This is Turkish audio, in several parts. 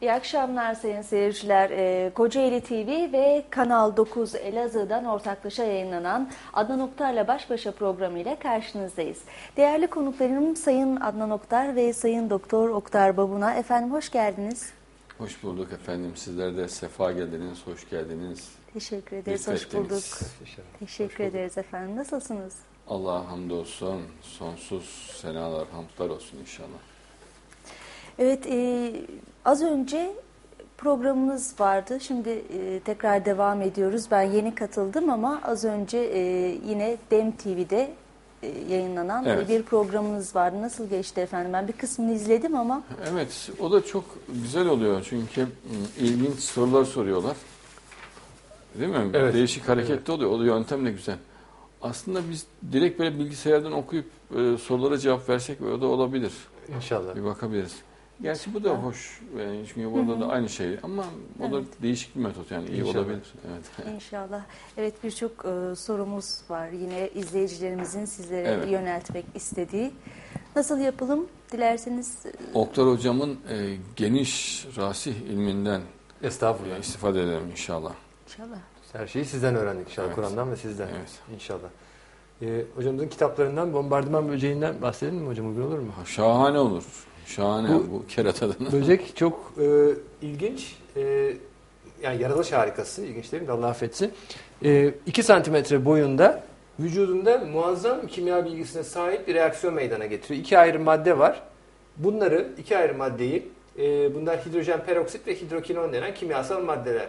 İyi akşamlar sayın seyirciler. Ee, Kocaeli TV ve Kanal 9 Elazığ'dan ortaklaşa yayınlanan Adnan Oktar'la Baş Başa programı ile karşınızdayız. Değerli konuklarım Sayın Adnan Oktar ve Sayın Doktor Oktar Babuna. Efendim hoş geldiniz. Hoş bulduk efendim. Sizler de sefa geldiniz, hoş geldiniz. Teşekkür ederiz, hoş bulduk. Teşekkür ederiz efendim. Nasılsınız? Allah'a hamdolsun, sonsuz senalar, hamdlar olsun inşallah. Evet, e, az önce programımız vardı. Şimdi e, tekrar devam ediyoruz. Ben yeni katıldım ama az önce e, yine DEM TV'de e, yayınlanan Evet. bir programınız vardı. Nasıl geçti efendim? Ben bir kısmını izledim ama Evet, o da çok güzel oluyor çünkü mm, ilginç sorular soruyorlar. Değil mi? Evet. Değişik hareketli oluyor. O da yöntem de güzel. Aslında biz direkt böyle bilgisayardan okuyup e, sorulara cevap versek o da olabilir. İnşallah. Bir bakabiliriz. Gerçi bu da hoş. Yani çünkü burada da aynı şey ama o da Evet. değişik bir metot yani iyi İnşallah. olabilir. Evet. inşallah. Evet birçok e, sorumuz var. Yine izleyicilerimizin sizlere Evet. yöneltmek istediği. Nasıl yapalım? Dilerseniz e, Oktar hocamın e, geniş rasih ilminden Estağfurullah. e, istifade edelim inşallah. inşallah. Her şeyi sizden öğrendik inşallah. Evet. Kur'an'dan ve sizden. Evet. İnşallah. Ee, hocamızın kitaplarından Bombardıman Böceği'nden bahsedelim mi hocam? Olur mu? Şahane olur. Şahane Bu- bu, keratadan. Böcek çok e, ilginç. E, yani yaratılış harikası. İlginç değil mi? Allah affetsin. 2 santimetre boyunda vücudunda muazzam kimya bilgisine sahip bir reaksiyon meydana getiriyor. İki ayrı madde var. Bunları, iki ayrı maddeyi, e, bunlar hidrojen peroksit ve hidrokinon denen kimyasal maddeler.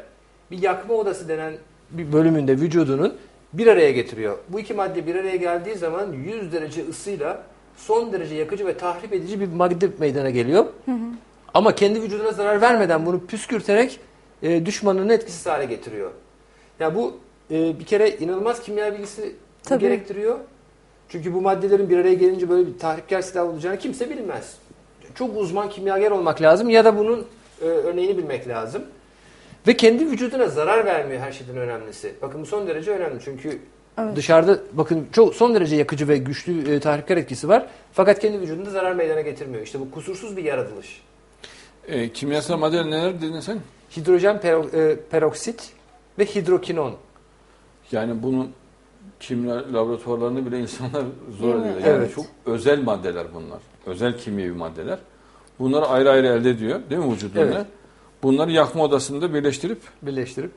Bir yakma odası denen bir bölümünde vücudunun bir araya getiriyor. Bu iki madde bir araya geldiği zaman 100 derece ısıyla son derece yakıcı ve tahrip edici bir madde meydana geliyor. Ama kendi vücuduna zarar vermeden bunu püskürterek e, düşmanının etkisiz hale getiriyor. Ya bu e, bir kere inanılmaz kimya bilgisi Tabii. gerektiriyor. Çünkü bu maddelerin bir araya gelince böyle bir tahripkar silah olacağını kimse bilmez. Çok uzman kimyager olmak lazım ya da bunun e, örneğini bilmek lazım. Ve kendi vücuduna zarar vermiyor her şeyden önemlisi. Bakın bu son derece önemli çünkü Evet. dışarıda bakın çok son derece yakıcı ve güçlü e, tahripkar etkisi var. Fakat kendi vücudunda zarar meydana getirmiyor. İşte bu kusursuz bir yaratılış. E, kimyasal maddeler neler dedin sen? Hidrojen pero- e, peroksit ve hidrokinon. Yani bunun kimya laboratuvarlarını bile insanlar zor ediyor. Yani Evet. çok özel maddeler bunlar. Özel kimyevi maddeler. Bunları ayrı ayrı elde ediyor değil mi vücudunda? Evet. Bunları yakma odasında birleştirip Birleştirip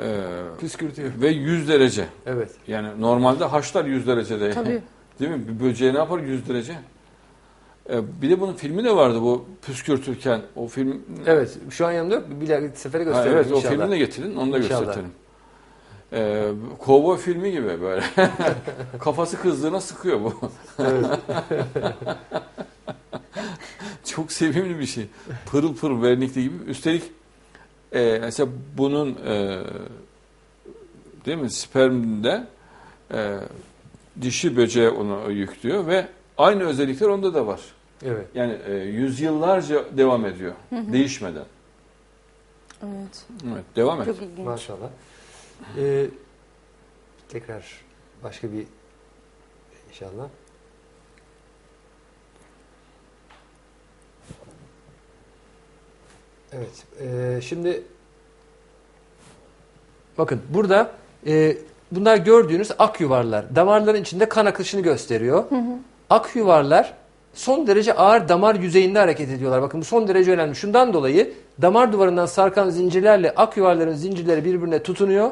e, püskürtüyor. ve 100 derece. Evet. Yani normalde haşlar 100 derecede. Tabii. Değil mi? Bir böceği ne yapar 100 derece? E, bir de bunun filmi de vardı bu püskürtürken. O film Evet. Şu an yanımda yok. Bir dahaki sefere Ha, göstereyim evet o inşallah. filmi de getirin onu da İnşallah. gösterelim. Ee, kovboy filmi gibi böyle. Kafası kızdığına sıkıyor bu. Evet. Çok sevimli bir şey. Pırıl pırıl vernikli gibi. Üstelik e, mesela bunun e, değil mi spermde e, dişi böceğe onu yüklüyor ve aynı özellikler onda da var. evet. Yani e, yüzyıllarca devam ediyor. Değişmeden. Evet. Evet, devam et. Çok ilginç. Maşallah. Ee, tekrar başka bir inşallah. Evet. e, şimdi bakın burada e, bunlar gördüğünüz ak yuvarlar. Damarların içinde kan akışını gösteriyor. Ak yuvarlar son derece ağır damar yüzeyinde hareket ediyorlar. Bakın bu son derece önemli. Şundan dolayı damar duvarından sarkan zincirlerle ak yuvarların zincirleri birbirine tutunuyor.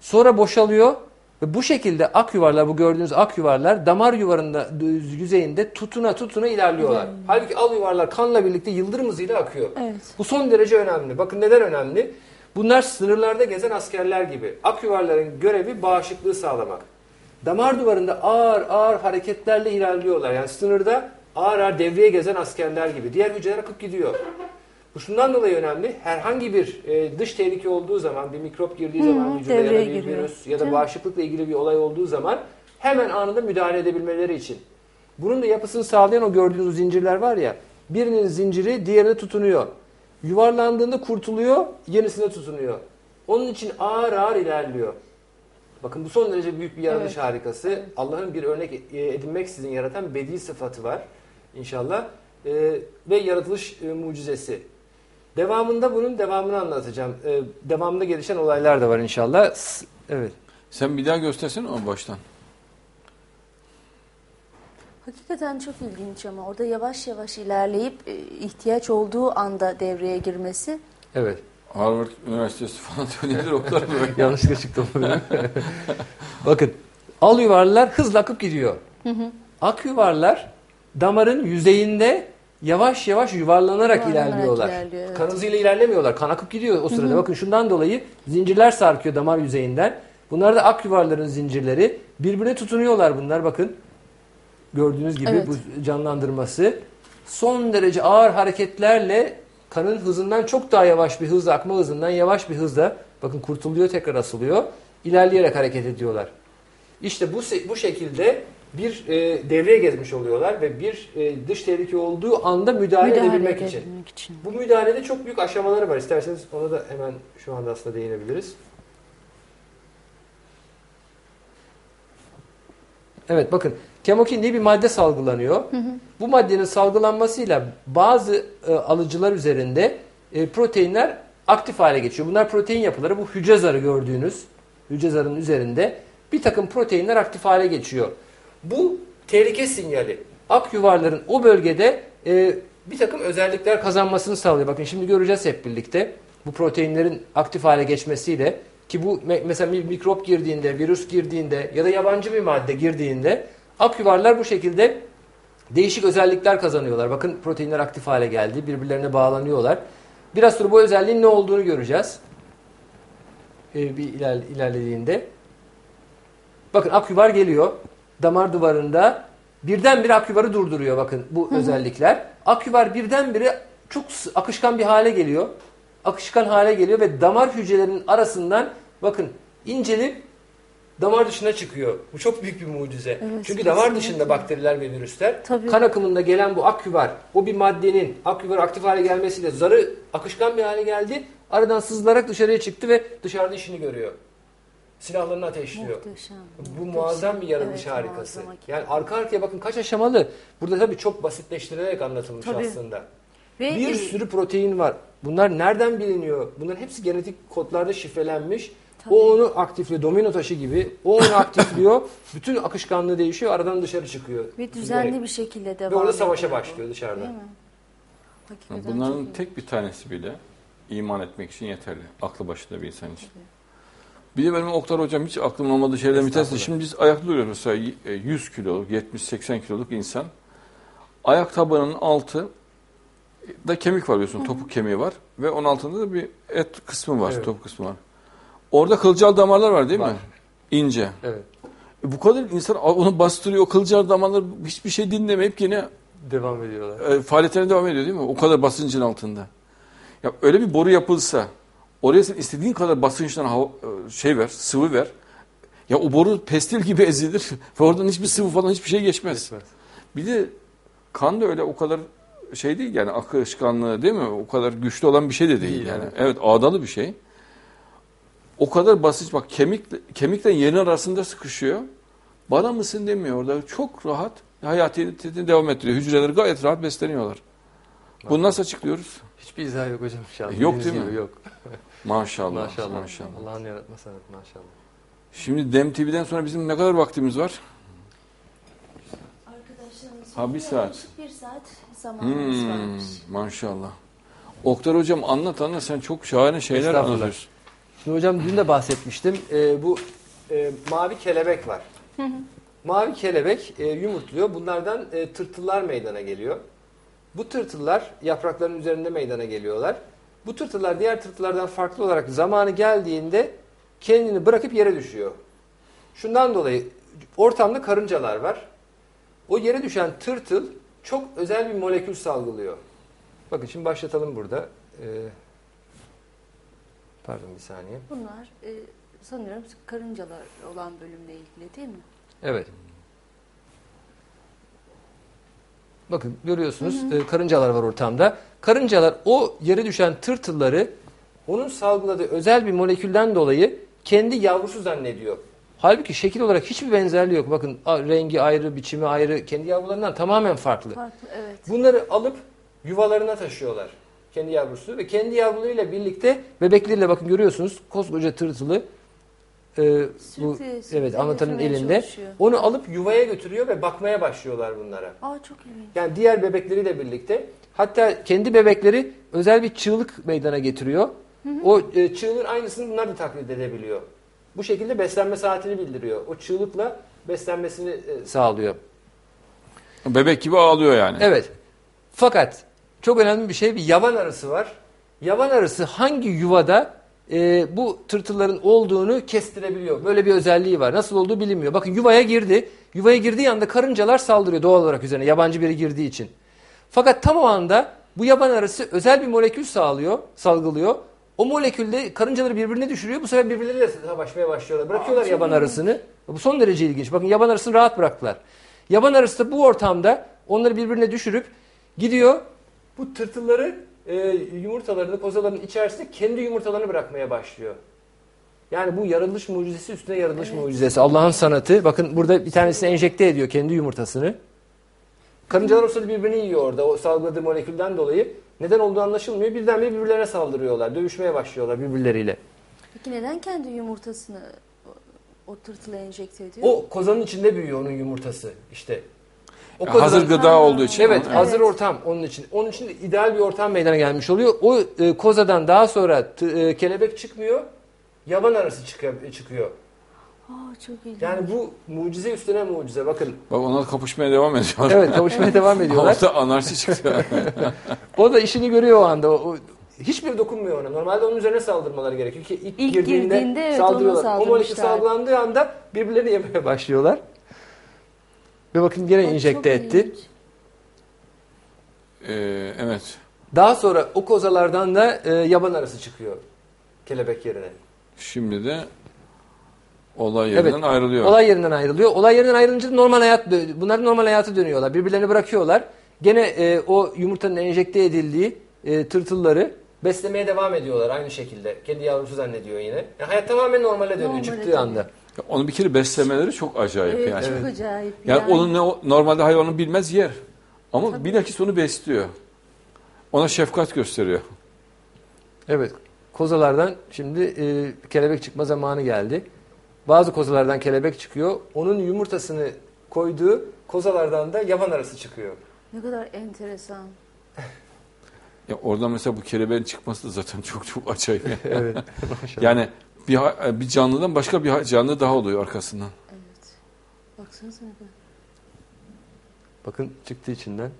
Sonra boşalıyor ve bu şekilde ak yuvarlar bu gördüğünüz ak yuvarlar damar yuvarında yüzeyinde tutuna tutuna ilerliyorlar. Halbuki al yuvarlar kanla birlikte yıldırım hızıyla akıyor. Evet. Bu son derece önemli. Bakın neden önemli? Bunlar sınırlarda gezen askerler gibi. Ak yuvarların görevi bağışıklığı sağlamak. Damar duvarında ağır ağır hareketlerle ilerliyorlar. Yani sınırda ağır ağır devreye gezen askerler gibi. Diğer hücreler akıp gidiyor. Bu şundan dolayı önemli. Herhangi bir e, dış tehlike olduğu zaman, bir mikrop girdiği Hı, zaman vücuda ya da bir giriyor. virüs ya da Değil bağışıklıkla ilgili bir olay olduğu zaman hemen anında müdahale edebilmeleri için. Bunun da yapısını sağlayan o gördüğünüz zincirler var ya, birinin zinciri diğerine tutunuyor. Yuvarlandığında kurtuluyor, yenisine tutunuyor. Onun için ağır ağır ilerliyor. Bakın bu son derece büyük bir yaratılış Evet. harikası. Allah'ın bir örnek e, edinmeksizin yaratan bedi sıfatı var inşallah. E, ve yaratılış e, mucizesi. Devamında bunun devamını anlatacağım. Ee, devamında gelişen olaylar da var inşallah. S- Evet. Sen bir daha göstersene o baştan. Hakikaten çok ilginç ama orada yavaş yavaş ilerleyip e, ihtiyaç olduğu anda devreye girmesi. Evet. Harvard Üniversitesi falan nedir o kadar böyle. Yanlışlıkla çıktı o benim. Bakın al yuvarlar hızla akıp gidiyor. Ak yuvarlar damarın yüzeyinde yavaş yavaş yuvarlanarak, Yuvarlanarak ilerliyorlar. ilerliyor, evet. Kan hızıyla ilerlemiyorlar. Kan akıp gidiyor o sırada. Bakın şundan dolayı zincirler sarkıyor damar yüzeyinden. Bunlar da ak yuvarların zincirleri. Birbirine tutunuyorlar bunlar bakın. Gördüğünüz gibi Evet. bu canlandırması. Son derece ağır hareketlerle kanın hızından çok daha yavaş bir hızla, akma hızından yavaş bir hızla bakın kurtuluyor tekrar asılıyor. İlerleyerek hareket ediyorlar. İşte bu bu şekilde bir e, devreye gezmiş oluyorlar ve bir e, dış tehlike olduğu anda müdahale, müdahale edebilmek için. için. Bu müdahalede çok büyük aşamaları var. İsterseniz ona da hemen şu anda aslında değinebiliriz. Evet bakın kemokin diye bir madde salgılanıyor. Bu maddenin salgılanmasıyla bazı e, alıcılar üzerinde e, proteinler aktif hale geçiyor. Bunlar protein yapıları. Bu hücre zarı gördüğünüz hücre zarının üzerinde bir takım proteinler aktif hale geçiyor. Bu tehlike sinyali. Ak yuvarların o bölgede e, bir takım özellikler kazanmasını sağlıyor. Bakın şimdi göreceğiz hep birlikte. Bu proteinlerin aktif hale geçmesiyle ki bu me- mesela bir mikrop girdiğinde, virüs girdiğinde ya da yabancı bir madde girdiğinde ak yuvarlar bu şekilde değişik özellikler kazanıyorlar. Bakın proteinler aktif hale geldi. Birbirlerine bağlanıyorlar. Biraz sonra bu özelliğin ne olduğunu göreceğiz. Ee, bir iler- ilerlediğinde. Bakın aküvar geliyor. Damar duvarında birdenbire aküvarı durduruyor bakın bu özellikler. Aküvar birdenbire çok akışkan bir hale geliyor. Akışkan hale geliyor ve damar hücrelerinin arasından bakın incelip damar dışına çıkıyor. Bu çok büyük bir mucize. Evet, Çünkü damar kesinlikle. dışında bakteriler ve virüsler Tabii. kan akımında gelen bu aküvar, o bir maddenin aküvar aktif hale gelmesiyle zarı akışkan bir hale geldi. Aradan sızılarak dışarıya çıktı ve dışarıda işini görüyor. Silahlarını ateşliyor. Muhteşem. Bu muhteşem. muazzam bir yaratılış Evet, harikası. Yani arka arkaya bakın kaç aşamalı. Burada tabii çok basitleştirilerek anlatılmış Tabii. aslında. Ve Bir e, sürü protein var. Bunlar nereden biliniyor? Bunların hepsi genetik kodlarda şifrelenmiş. Tabii. O onu aktifliyor. Domino taşı gibi. O onu aktifliyor. Bütün akışkanlığı değişiyor. Aradan dışarı çıkıyor. ve düzenli bir şekilde devam Ve orada savaşa bu. başlıyor dışarıda. Değil mi? Hakikaten Bunların tek bir tanesi bile iman etmek için yeterli. Aklı başında bir insan için. Bir de benim Oktar hocam hiç aklımın olmadığı şeylerden bir tanesi. Şimdi biz ayakta duruyoruz mesela e, 100 kiloluk, 70-80 kiloluk insan. Ayak tabanının altı da kemik var biliyorsun. Topuk kemiği var. Ve onun altında da bir et kısmı var, Evet. topuk kısmı var. Orada kılcal damarlar var değil Var. mi? İnce. Evet. E bu kadar insan onu bastırıyor. O kılcal damarlar hiçbir şey dinlemeyip yine Devam ediyorlar. e, faaliyetlerine devam ediyor değil mi? O kadar basıncın altında. Ya öyle bir boru yapılsa, oraya sen istediğin kadar basınçtan hava, e, şey ver, sıvı ver. Ya o boru pestil gibi ezilir ve oradan hiçbir sıvı falan hiçbir şey geçmez. Geçmez. Bir de kan da öyle o kadar şey değil yani akışkanlığı değil mi? O kadar güçlü olan bir şey de değil, Değil, yani. evet. Evet ağdalı bir şey. O kadar basınç bak kemik kemikle yerin arasında sıkışıyor. Bana mısın demiyor orada. Çok rahat hayatiyetini devam ettiriyor. Hücreleri gayet rahat besleniyorlar. Bunu nasıl açıklıyoruz? Hiçbir izah yok hocam inşallah. Yok Dediğiniz değil mi? Yok. Maşallah. Maşallah. maşallah. Allah'ın yaratma sanatı maşallah. Şimdi Dem TV'den sonra bizim ne kadar vaktimiz var? Arkadaşlarımız Ha, bir saat. Bir saat zamanımız Hmm, varmış. maşallah. Oktar hocam anlat anlat sen çok şahane şeyler anlatıyorsun. Şimdi hocam dün de bahsetmiştim. Ee, bu e, mavi kelebek var. Mavi kelebek e, yumurtluyor. Bunlardan e, tırtıllar meydana geliyor. Bu tırtıllar yaprakların üzerinde meydana geliyorlar. Bu tırtıllar diğer tırtıllardan farklı olarak zamanı geldiğinde kendini bırakıp yere düşüyor. Şundan dolayı ortamda karıncalar var. O yere düşen tırtıl çok özel bir molekül salgılıyor. Bakın şimdi başlatalım burada. Ee, pardon bir saniye. Bunlar e, sanıyorum karıncalar olan bölümle ilgili değil mi? Evet. Bakın görüyorsunuz e, karıncalar var ortamda. Karıncalar o yere düşen tırtılları onun salgıladığı özel bir molekülden dolayı kendi yavrusu zannediyor. Halbuki şekil olarak hiçbir benzerliği yok. Bakın rengi ayrı, biçimi ayrı, kendi yavrularından tamamen farklı. Farklı evet. Bunları alıp yuvalarına taşıyorlar. Kendi yavrusu ve kendi yavrularıyla birlikte bebekleriyle bakın görüyorsunuz koskoca tırtılı e, bu Sürtüyor, sürtüyor, evet anlatanın elinde. çalışıyor. Onu alıp yuvaya götürüyor ve bakmaya başlıyorlar bunlara. Aa çok ilginç. Yani diğer bebekleriyle birlikte hatta kendi bebekleri özel bir çığlık meydana getiriyor. O e, çığlığın aynısını bunlar da taklit edebiliyor. Bu şekilde beslenme saatini bildiriyor. O çığlıkla beslenmesini e, sağlıyor. Bebek gibi ağlıyor yani. Evet. Fakat çok önemli bir şey bir yaban arısı var. Yaban arısı hangi yuvada e, bu tırtılların olduğunu kestirebiliyor. Böyle bir özelliği var. Nasıl olduğu bilinmiyor. Bakın yuvaya girdi. Yuvaya girdiği anda karıncalar saldırıyor doğal olarak üzerine yabancı biri girdiği için. Fakat tam o anda bu yaban arısı özel bir molekül sağlıyor, salgılıyor. O molekülde karıncaları birbirine düşürüyor. Bu sefer birbirleriyle savaşmaya başlıyorlar. Bırakıyorlar çok yaban arısını. Bu son derece ilginç. Bakın yaban arısını rahat bıraktılar. Yaban arısı da bu ortamda onları birbirine düşürüp gidiyor. Bu tırtılları e, yumurtalarını, kozaların içerisinde kendi yumurtalarını bırakmaya başlıyor. Yani bu yaratılış mucizesi üstüne yaratılış Evet. mucizesi. Allah'ın sanatı. Bakın burada bir tanesini enjekte ediyor kendi yumurtasını. Karıncalar o sırada birbirini yiyor orada o salgıladığı molekülden dolayı. Neden olduğu anlaşılmıyor. Birdenbire birbirlerine saldırıyorlar. Dövüşmeye başlıyorlar birbirleriyle. Peki neden kendi yumurtasını o, tırtıla enjekte ediyor? O kozanın içinde büyüyor onun yumurtası işte. O Ya kozadan- Hazır gıda Ha, olduğu için. Evet, Evet. hazır ortam onun için. Onun için de ideal bir ortam meydana gelmiş oluyor. O e, kozadan daha sonra t- e, kelebek çıkmıyor, yaban arısı çıkıyor. Aa çok ilginç. Yani bu mucize üstüne mucize. Bakın. Bak onlar kapışmaya devam ediyorlar. Evet, kavuşmaya devam ediyorlar. Orada anarşi çıktı. O da işini görüyor o anda. O, hiçbiri dokunmuyor ona. Normalde onun üzerine saldırmaları gerekiyor ki ilk, İlk girdiğinde, girdiğinde evet, saldırıyorlar. O molekül salgılandığı anda birbirlerini yemeye başlıyorlar. Ve bakın gene çok enjekte etti. ilginç. Ee, evet. Daha sonra o kozalardan da e, yaban arısı çıkıyor. Kelebek yerine. Şimdi de olay yerinden Evet. ayrılıyor. Olay yerinden ayrılıyor. Olay yerinden ayrılınca normal hayat bunlar normal hayata dönüyorlar. Birbirlerini bırakıyorlar. Gene e, o yumurtanın enjekte edildiği e, tırtılları beslemeye devam ediyorlar aynı şekilde. Kendi yavrusu zannediyor yine. Yani hayat tamamen normale dönüyor Normale çıktığı dönüyor. anda. Ya Onu bir kere beslemeleri çok acayip Evet, yani. çok Evet. acayip. Yani, onun ne normalde hayvanı bilmez yer. Ama Tabii. bilakis onu besliyor. Ona şefkat gösteriyor. Evet. Kozalardan şimdi e, kelebek çıkma zamanı geldi. Bazı kozalardan kelebek çıkıyor. Onun yumurtasını koyduğu kozalardan da yaban arısı çıkıyor. Ne kadar enteresan. Ya orada mesela bu kelebeğin çıkması da zaten çok çok acayip. evet. yani bir bir canlıdan başka bir canlı daha oluyor arkasından. Evet. Baksanıza ne kadar. Bakın çıktı içinden.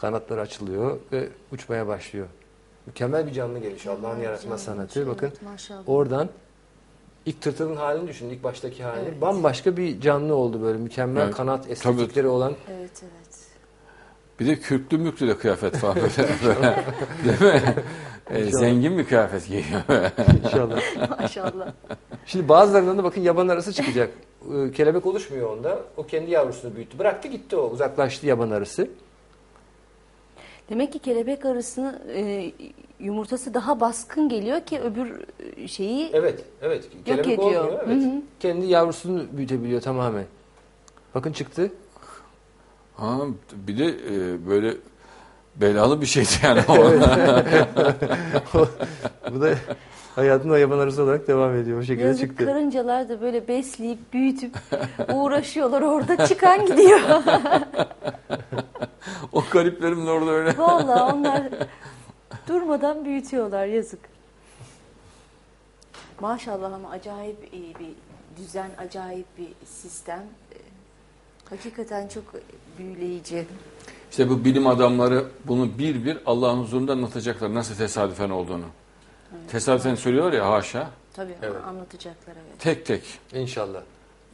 Kanatları açılıyor ve uçmaya başlıyor. Mükemmel bir canlı gelişi Allah'ın yaratma sanatı. evet, Bakın Maşallah. oradan ilk tırtılın halini düşünün, ilk baştaki halini. Evet. Bambaşka bir canlı oldu böyle mükemmel Evet. kanat estetikleri olan. Evet evet. Bir de kürklü mürklü de kıyafet falan böyle. Değil mi? İnşallah. zengin bir kıyafet giyiyor. İnşallah. Maşallah. Şimdi bazılarından da bakın yaban arısı çıkacak. Ee, Kelebek oluşmuyor onda. O kendi yavrusunu büyüttü. Bıraktı gitti o. Uzaklaştı yaban arısı. Demek ki kelebek arısının e, yumurtası daha baskın geliyor ki öbür e, şeyi Evet, evet. Kelebek ediyor. olmuyor. Evet. Hı hı. Kendi yavrusunu büyütebiliyor tamamen. Bakın çıktı. Ha, bir de e, böyle belalı bir şeydi yani. Bu da hayatın o yaban arısı olarak devam ediyor. O şekilde yazık çıktı. karıncalar da böyle besleyip büyütüp uğraşıyorlar orada çıkan gidiyor. o gariplerim de orada öyle. Vallahi onlar durmadan büyütüyorlar yazık. Maşallah ama acayip iyi bir düzen, acayip bir sistem. Hakikaten çok büyüleyici. İşte bu bilim adamları bunu bir bir Allah'ın huzurunda anlatacaklar nasıl tesadüfen olduğunu. Tesadüfen söylüyorlar ya haşa. Tabii Evet. anlatacaklar evet. Tek tek. İnşallah.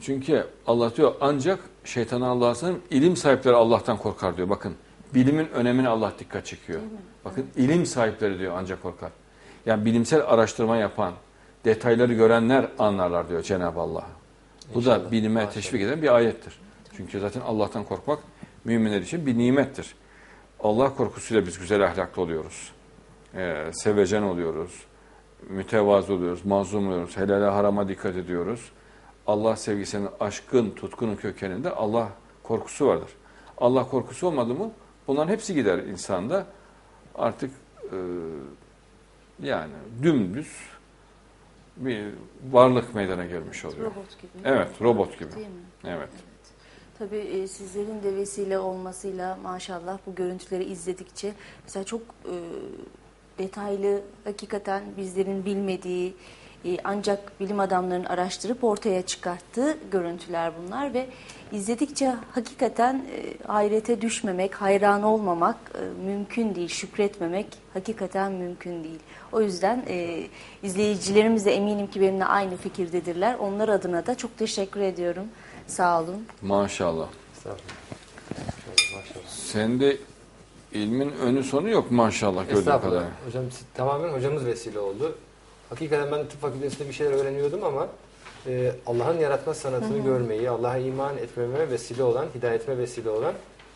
Çünkü Allah diyor ancak şeytana Allah'a sığınırım, ilim sahipleri Allah'tan korkar diyor. Bakın bilimin önemine Allah dikkat çekiyor. Bakın ilim sahipleri diyor ancak korkar. Yani bilimsel araştırma yapan, detayları görenler anlarlar diyor Cenab-ı Allah. Bu İnşallah. da bilime Maşallah. teşvik eden bir ayettir. Çünkü zaten Allah'tan korkmak müminler için bir nimettir. Allah korkusuyla biz güzel ahlaklı oluyoruz. Ee, sevecen oluyoruz. mütevazı oluyoruz, mazlum oluyoruz, helale harama dikkat ediyoruz. Allah sevgisinin, aşkın, tutkunun kökeninde Allah korkusu vardır. Allah korkusu olmadı mı bunların hepsi gider insanda. Artık e, yani dümdüz bir varlık meydana gelmiş oluyor. Robot gibi. Evet, robot gibi. Değil mi? Evet. Tabii e, sizlerin de vesile olmasıyla maşallah bu görüntüleri izledikçe mesela çok e, detaylı hakikaten bizlerin bilmediği e, ancak bilim adamlarının araştırıp ortaya çıkarttığı görüntüler bunlar ve izledikçe hakikaten e, hayrete düşmemek, hayran olmamak e, mümkün değil, şükretmemek hakikaten mümkün değil. O yüzden e, izleyicilerimiz de eminim ki benimle aynı fikirdedirler. Onlar adına da çok teşekkür ediyorum. Sağ olun. Maşallah. Estağfurullah. Maşallah. Sende ilmin önü sonu yok maşallah gördüğüm Estağfurullah. kadarıyla. Hocam siz- tamamen hocamız vesile oldu. Hakikaten ben tıp fakültesinde bir şeyler öğreniyordum ama e, Allah'ın yaratma sanatını görmeyi, Allah'a iman etmeme vesile olan, hidayetime vesile olan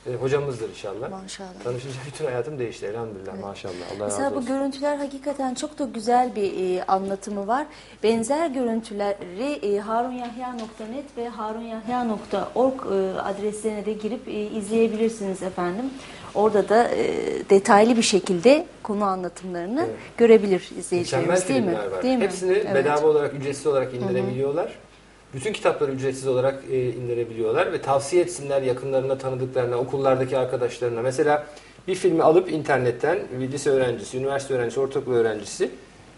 e, hocamızdır inşallah. Maşallah. Tanışınca bütün hayatım değişti elhamdülillah Evet. maşallah. Allah Mesela razı bu olsun. görüntüler hakikaten çok da güzel bir e, anlatımı var. Benzer görüntüleri e, harunyahya.net ve harunyahya.org e, adreslerine de girip e, izleyebilirsiniz efendim. Orada da e, detaylı bir şekilde konu anlatımlarını Evet. görebilir izleyicilerimiz değil mi? var. Değil mi? Hepsini Evet. bedava olarak, ücretsiz olarak indirebiliyorlar. Bütün kitapları ücretsiz olarak e, indirebiliyorlar ve tavsiye etsinler yakınlarına, tanıdıklarına, okullardaki arkadaşlarına. Mesela bir filmi alıp internetten lise öğrencisi, üniversite öğrencisi, ortaokul öğrencisi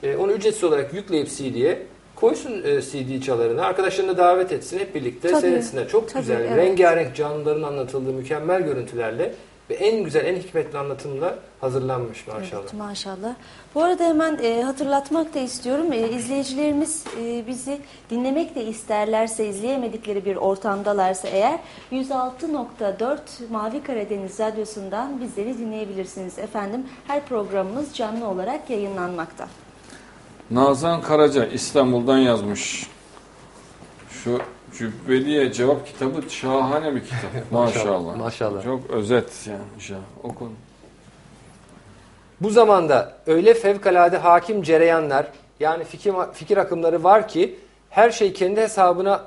e, onu ücretsiz olarak yükleyip CD'ye koysun e, CD çalarına, arkadaşlarına davet etsin, hep birlikte Tabii, seyretsinler. Çok tabii, güzel, evet. rengarenk canlıların anlatıldığı mükemmel görüntülerle ve en güzel, en hikmetli anlatımla hazırlanmış maşallah. Evet, maşallah. Bu arada hemen e, hatırlatmak da istiyorum. E, izleyicilerimiz e, bizi dinlemek de isterlerse, izleyemedikleri bir ortamdalarsa eğer 106.4 Mavi Karadeniz Radyosu'ndan bizleri dinleyebilirsiniz efendim. Her programımız canlı olarak yayınlanmakta. Nazan Karaca İstanbul'dan yazmış. Şu Cübbeliye cevap kitabı şahane bir kitap. Maşallah. Maşallah. Çok özet yani. Ya, okun. Bu zamanda öyle fevkalade hakim cereyanlar yani fikir, fikir akımları var ki her şey kendi hesabına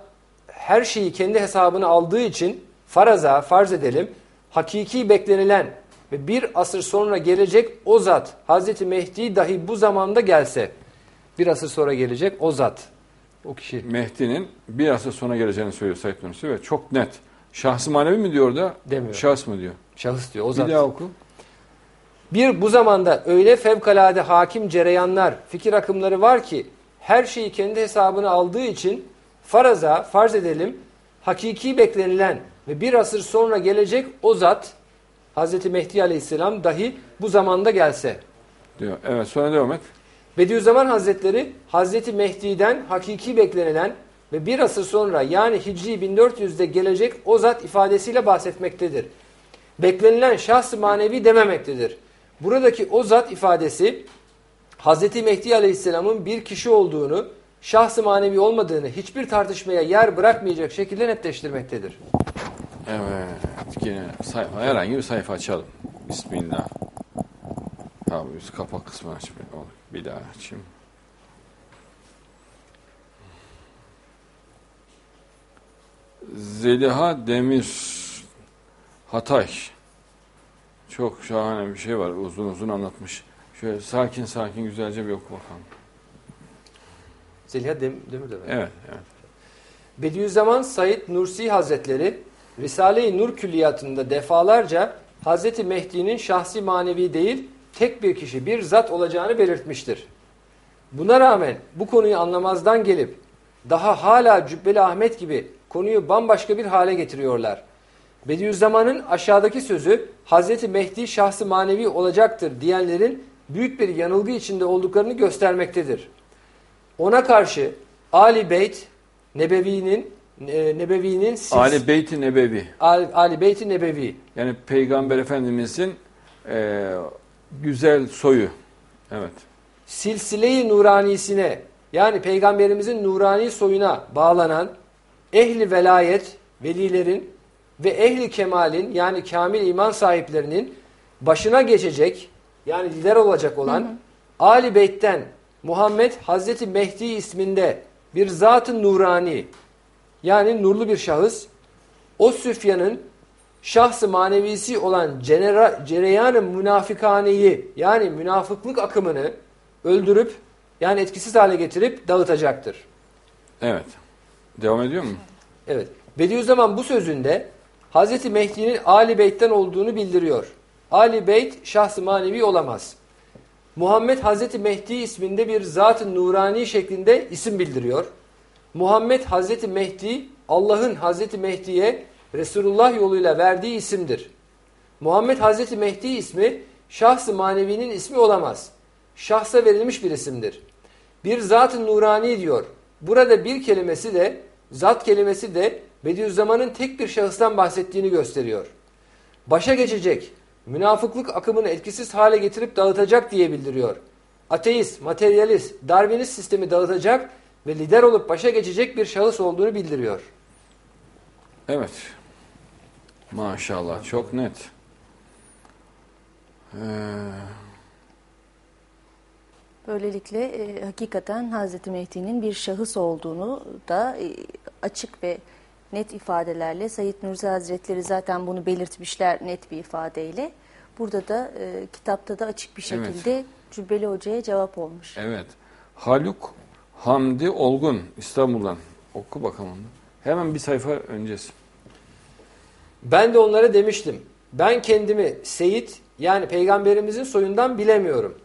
her şeyi kendi hesabına aldığı için faraza farz edelim hakiki beklenilen ve bir asır sonra gelecek o zat Hazreti Mehdi dahi bu zamanda gelse bir asır sonra gelecek o zat o kişi Mehdi'nin bir asır sonra geleceğini söylüyor Said Nursi ve çok net. Şahsı manevi mi diyor da demiyor. şahs mı diyor? Şahıs diyor o Bir zat. daha oku. Bir bu zamanda öyle fevkalade hakim cereyanlar, fikir akımları var ki her şeyi kendi hesabına aldığı için faraza, farz edelim, hakiki beklenilen ve bir asır sonra gelecek o zat, Hz. Mehdi Aleyhisselam dahi bu zamanda gelse. diyor. Evet sonra devam et. Bediüzzaman Hazretleri Hazreti Mehdi'den hakiki beklenilen ve bir asır sonra yani Hicri 1400'de gelecek o zat ifadesiyle bahsetmektedir. Beklenilen şahs-ı manevi dememektedir. Buradaki o zat ifadesi Hazreti Mehdi Aleyhisselam'ın bir kişi olduğunu, şahs-ı manevi olmadığını hiçbir tartışmaya yer bırakmayacak şekilde netleştirmektedir. Evet. Yine sayfa, herhangi bir sayfa açalım. Bismillah. Tamam üst kapak kısmını aç. Bir- daha açayım. Zeliha Demir Hatay. Çok şahane bir şey var. Uzun uzun anlatmış. Şöyle sakin sakin güzelce bir oku bakalım. Zeliha Dem Demir de var. Evet, evet. Bediüzzaman Said Nursi Hazretleri Risale-i Nur külliyatında defalarca Hazreti Mehdi'nin şahsi manevi değil tek bir kişi bir zat olacağını belirtmiştir. Buna rağmen bu konuyu anlamazdan gelip daha hala Cübbeli Ahmet gibi konuyu bambaşka bir hale getiriyorlar. Bediüzzaman'ın aşağıdaki sözü Hazreti Mehdi şahsı manevi olacaktır diyenlerin büyük bir yanılgı içinde olduklarını göstermektedir. Ona karşı Ali Beyt Nebevi'nin e, Nebevi'nin sils- Ali Beyt-i Nebevi. Ali, Ali Beyt Nebevi Yani Peygamber Efendimizin e, güzel soyu. Evet. silsile-i nuranisine yani peygamberimizin nurani soyuna bağlanan ehli velayet velilerin ve ehli kemalin yani kamil iman sahiplerinin başına geçecek yani lider olacak olan Ali Beyt'ten Muhammed Hazreti Mehdi isminde bir zat-ı nurani yani nurlu bir şahıs o Süfyan'ın şahsı manevisi olan cereyan-ı münafikaneyi yani münafıklık akımını öldürüp yani etkisiz hale getirip dağıtacaktır. Evet. Devam ediyor mu? Evet. Bediüzzaman bu sözünde Hazreti Mehdi'nin Ali Beyt'ten olduğunu bildiriyor. Ali Beyt şahsı manevi olamaz. Muhammed Hazreti Mehdi isminde bir zat-ı nurani şeklinde isim bildiriyor. Muhammed Hazreti Mehdi Allah'ın Hazreti Mehdi'ye Resulullah yoluyla verdiği isimdir. Muhammed Hazreti Mehdi ismi şahs-ı manevinin ismi olamaz. Şahsa verilmiş bir isimdir. Bir zat-ı nurani diyor. Burada bir kelimesi de zat kelimesi de Bediüzzaman'ın tek bir şahıstan bahsettiğini gösteriyor. Başa geçecek, münafıklık akımını etkisiz hale getirip dağıtacak diye bildiriyor. Ateist, materyalist, Darwinist sistemi dağıtacak ve lider olup başa geçecek bir şahıs olduğunu bildiriyor. Evet. Maşallah çok net. Ee, Böylelikle e, hakikaten Hazreti Mehdi'nin bir şahıs olduğunu da e, açık ve net ifadelerle Said Nursi Hazretleri zaten bunu belirtmişler net bir ifadeyle. Burada da e, kitapta da açık bir Evet. şekilde Cübbeli Hoca'ya cevap olmuş. evet. Haluk Hamdi Olgun İstanbul'dan. Oku bakalım. Hemen bir sayfa öncesi. Ben de onlara demiştim. Ben kendimi Seyit yani peygamberimizin soyundan bilemiyorum.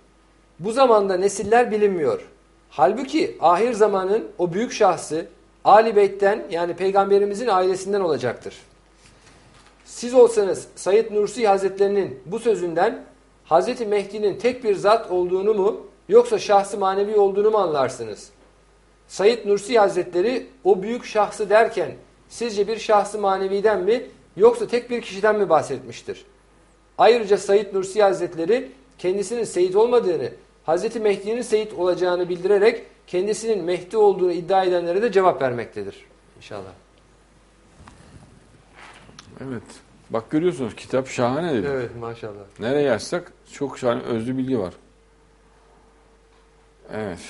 Bu zamanda nesiller bilinmiyor. Halbuki ahir zamanın o büyük şahsı Ali Beyt'ten yani peygamberimizin ailesinden olacaktır. Siz olsanız Said Nursi Hazretlerinin bu sözünden Hazreti Mehdi'nin tek bir zat olduğunu mu yoksa şahsı manevi olduğunu mu anlarsınız? Said Nursi Hazretleri o büyük şahsı derken sizce bir şahsı maneviden mi yoksa tek bir kişiden mi bahsetmiştir? Ayrıca Said Nursi Hazretleri kendisinin Seyit olmadığını, Hazreti Mehdi'nin Seyit olacağını bildirerek kendisinin Mehdi olduğunu iddia edenlere de cevap vermektedir. İnşallah. Evet. Bak görüyorsunuz kitap şahane dedi. Evet maşallah. Nereye yazsak çok şahane özlü bilgi var. Evet.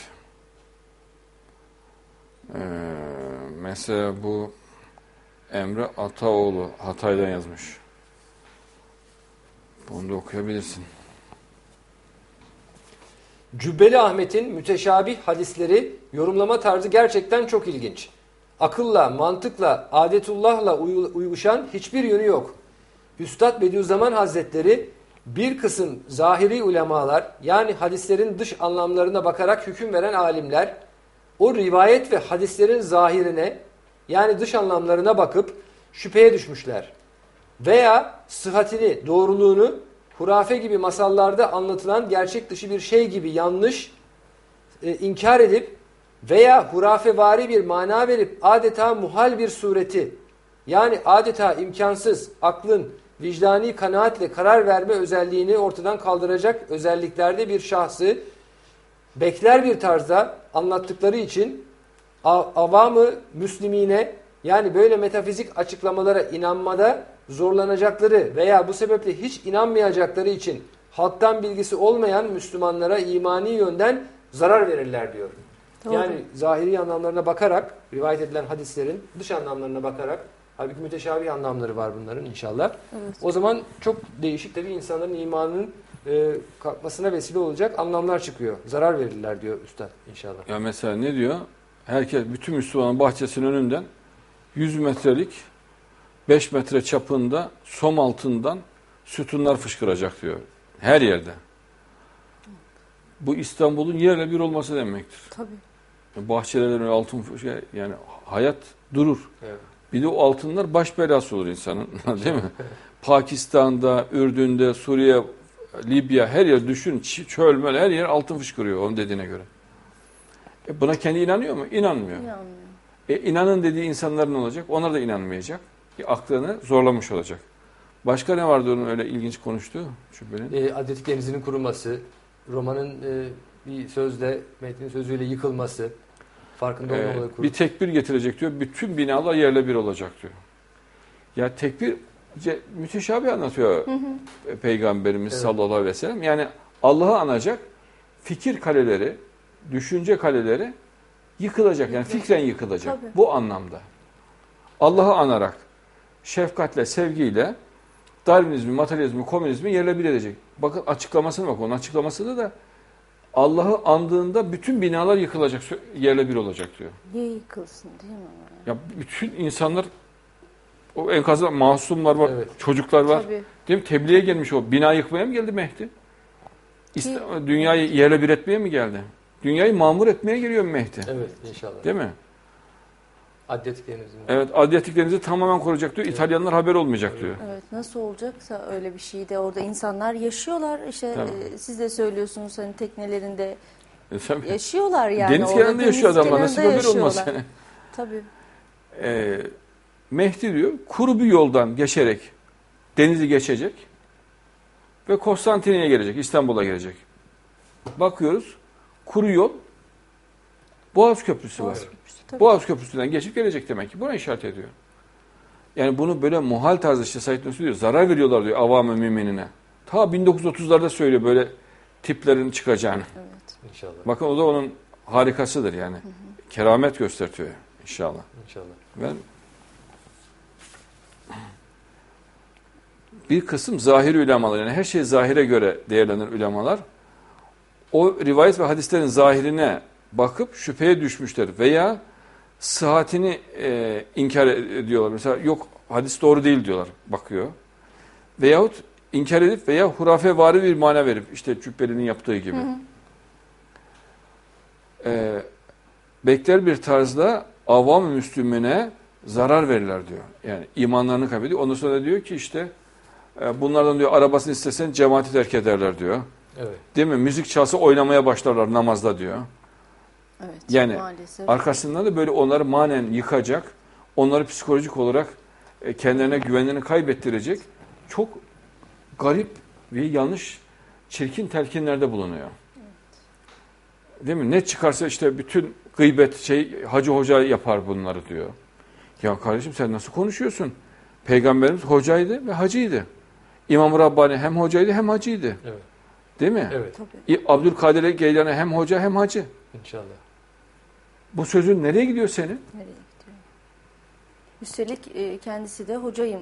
Ee, mesela bu Emre Ataoğlu Hatay'dan yazmış. Bunu da okuyabilirsin. Cübbeli Ahmet'in müteşabih hadisleri yorumlama tarzı gerçekten çok ilginç. Akılla, mantıkla, adetullahla uyu- uyuşan hiçbir yönü yok. Üstad Bediüzzaman Hazretleri bir kısım zahiri ulemalar yani hadislerin dış anlamlarına bakarak hüküm veren alimler o rivayet ve hadislerin zahirine yani dış anlamlarına bakıp şüpheye düşmüşler. Veya sıhhatini, doğruluğunu hurafe gibi masallarda anlatılan gerçek dışı bir şey gibi yanlış e, inkar edip veya hurafevari bir mana verip adeta muhal bir sureti yani adeta imkansız aklın vicdani kanaatle karar verme özelliğini ortadan kaldıracak özelliklerde bir şahsı bekler bir tarzda anlattıkları için avamı müslimine yani böyle metafizik açıklamalara inanmada zorlanacakları veya bu sebeple hiç inanmayacakları için halktan bilgisi olmayan Müslümanlara imani yönden zarar verirler diyor. Doğru. Yani zahiri anlamlarına bakarak rivayet edilen hadislerin dış anlamlarına bakarak halbuki müteşabih anlamları var bunların inşallah. Evet. O zaman çok değişik tabii insanların imanının e, kalkmasına vesile olacak anlamlar çıkıyor. Zarar verirler diyor üstad inşallah. Ya mesela ne diyor? Herkes bütün Müslümanın bahçesinin önünden 100 metrelik 5 metre çapında som altından sütunlar fışkıracak diyor. Her yerde. Bu İstanbul'un yerle bir olması demektir. Tabii. Bahçelerin öyle altın fışkı- yani hayat durur. Evet. Bir de o altınlar baş belası olur insanın. Değil mi? Pakistan'da, Ürdün'de, Suriye, Libya her yer düşün. Çöl möl her yer altın fışkırıyor onun dediğine göre. E buna kendi inanıyor mu? İnanmıyor. İnanmıyorum. E inanın dediği insanlar ne olacak? Onlar da inanmayacak. E, aklını zorlamış olacak. Başka ne vardı onun öyle ilginç konuştuğu? Şüphenin. E, Atletik Denizi'nin kurulması, romanın e, bir sözle, metnin sözüyle yıkılması, farkında Ee, olmamalı bir tekbir getirecek diyor. Bütün binalar yerle bir olacak diyor. Ya tekbir müteşabih anlatıyor Peygamberimiz Evet. sallallahu aleyhi ve sellem. Yani Allah'ı anacak fikir kaleleri düşünce kaleleri yıkılacak. Yani fikren yıkılacak. Tabii. Bu anlamda. Allah'ı anarak, şefkatle, sevgiyle Darwinizmi, materyalizmi, komünizmi yerle bir edecek. Bakın açıklamasına bak. Onun açıklamasında da Allah'ı andığında bütün binalar yıkılacak, yerle bir olacak diyor. Niye yıkılsın değil mi? Ya bütün insanlar o enkazda masumlar var, Evet. çocuklar var. Tabii. Değil mi? Tebliğe gelmiş o. Bina yıkmaya mı geldi Mehdi? İsta- dünyayı yerle bir etmeye mi geldi? Dünyayı mamur etmeye geliyor Mehdi. Evet inşallah. Değil mi? Adetliklerimizin. Evet, adiyetliklerinizi tamamen koruyacak diyor. İtalyanlar haber olmayacak diyor. Evet nasıl olacaksa öyle bir şey de orada insanlar yaşıyorlar işte e, siz de söylüyorsunuz hani teknelerinde E yaşıyorlar yani. deniz orada kenarında yaşıyor deniz adamlar. Nasıl haber olmaz yani? Tabii. Ee, Mehdi diyor, kuru bir yoldan geçerek denizi geçecek ve Konstantinye'ye gelecek, İstanbul'a gelecek. Bakıyoruz, kuru yol, Boğaz Köprüsü var. Boğaz Köprüsü, tabii. Boğaz Köprüsü'nden geçip gelecek demek ki. Buna işaret ediyor. Yani bunu böyle muhal tarzı işte Said Nursi diyor. Zarar veriyorlar diyor avam-ı müminine. Ta 1930'larda söylüyor böyle tiplerin çıkacağını. Evet. İnşallah. Bakın o da onun harikasıdır yani. Keramet göstertiyor inşallah. İnşallah. Ben bir kısım zahir ulemalar yani her şey zahire göre değerlenir ulemalar. O rivayet ve hadislerin zahirine bakıp şüpheye düşmüşler veya sıhhatini e, inkar ediyorlar. Mesela yok hadis doğru değil diyorlar bakıyor. Veyahut inkar edip veya hurafe vari bir mana verip işte Cübbeli'nin yaptığı gibi. E, bekler bir tarzda avam Müslümine zarar verirler diyor. Yani imanlarını kaybediyor. Ondan sonra diyor ki işte e, bunlardan diyor arabasını istesen cemaati terk ederler diyor. Evet. Değil mi? Müzik çalsa oynamaya başlarlar namazda diyor. Evet. Yani maalesef. Arkasından da böyle onları manen yıkacak, onları psikolojik olarak e, kendilerine güvenlerini kaybettirecek çok garip ve yanlış, çirkin telkinlerde bulunuyor. Değil mi? Ne çıkarsa işte bütün gıybet şey Hacı Hoca yapar bunları diyor. Ya kardeşim sen nasıl konuşuyorsun? Peygamberimiz hocaydı ve hacıydı. İmam Rabbani hem hocaydı hem hacıydı. Evet. Değil mi? Evet. Tabii. Abdülkadir Geylani hem hoca hem hacı. İnşallah. Bu sözün nereye gidiyor senin? Nereye gidiyor? Üstelik e, kendisi de hocayım.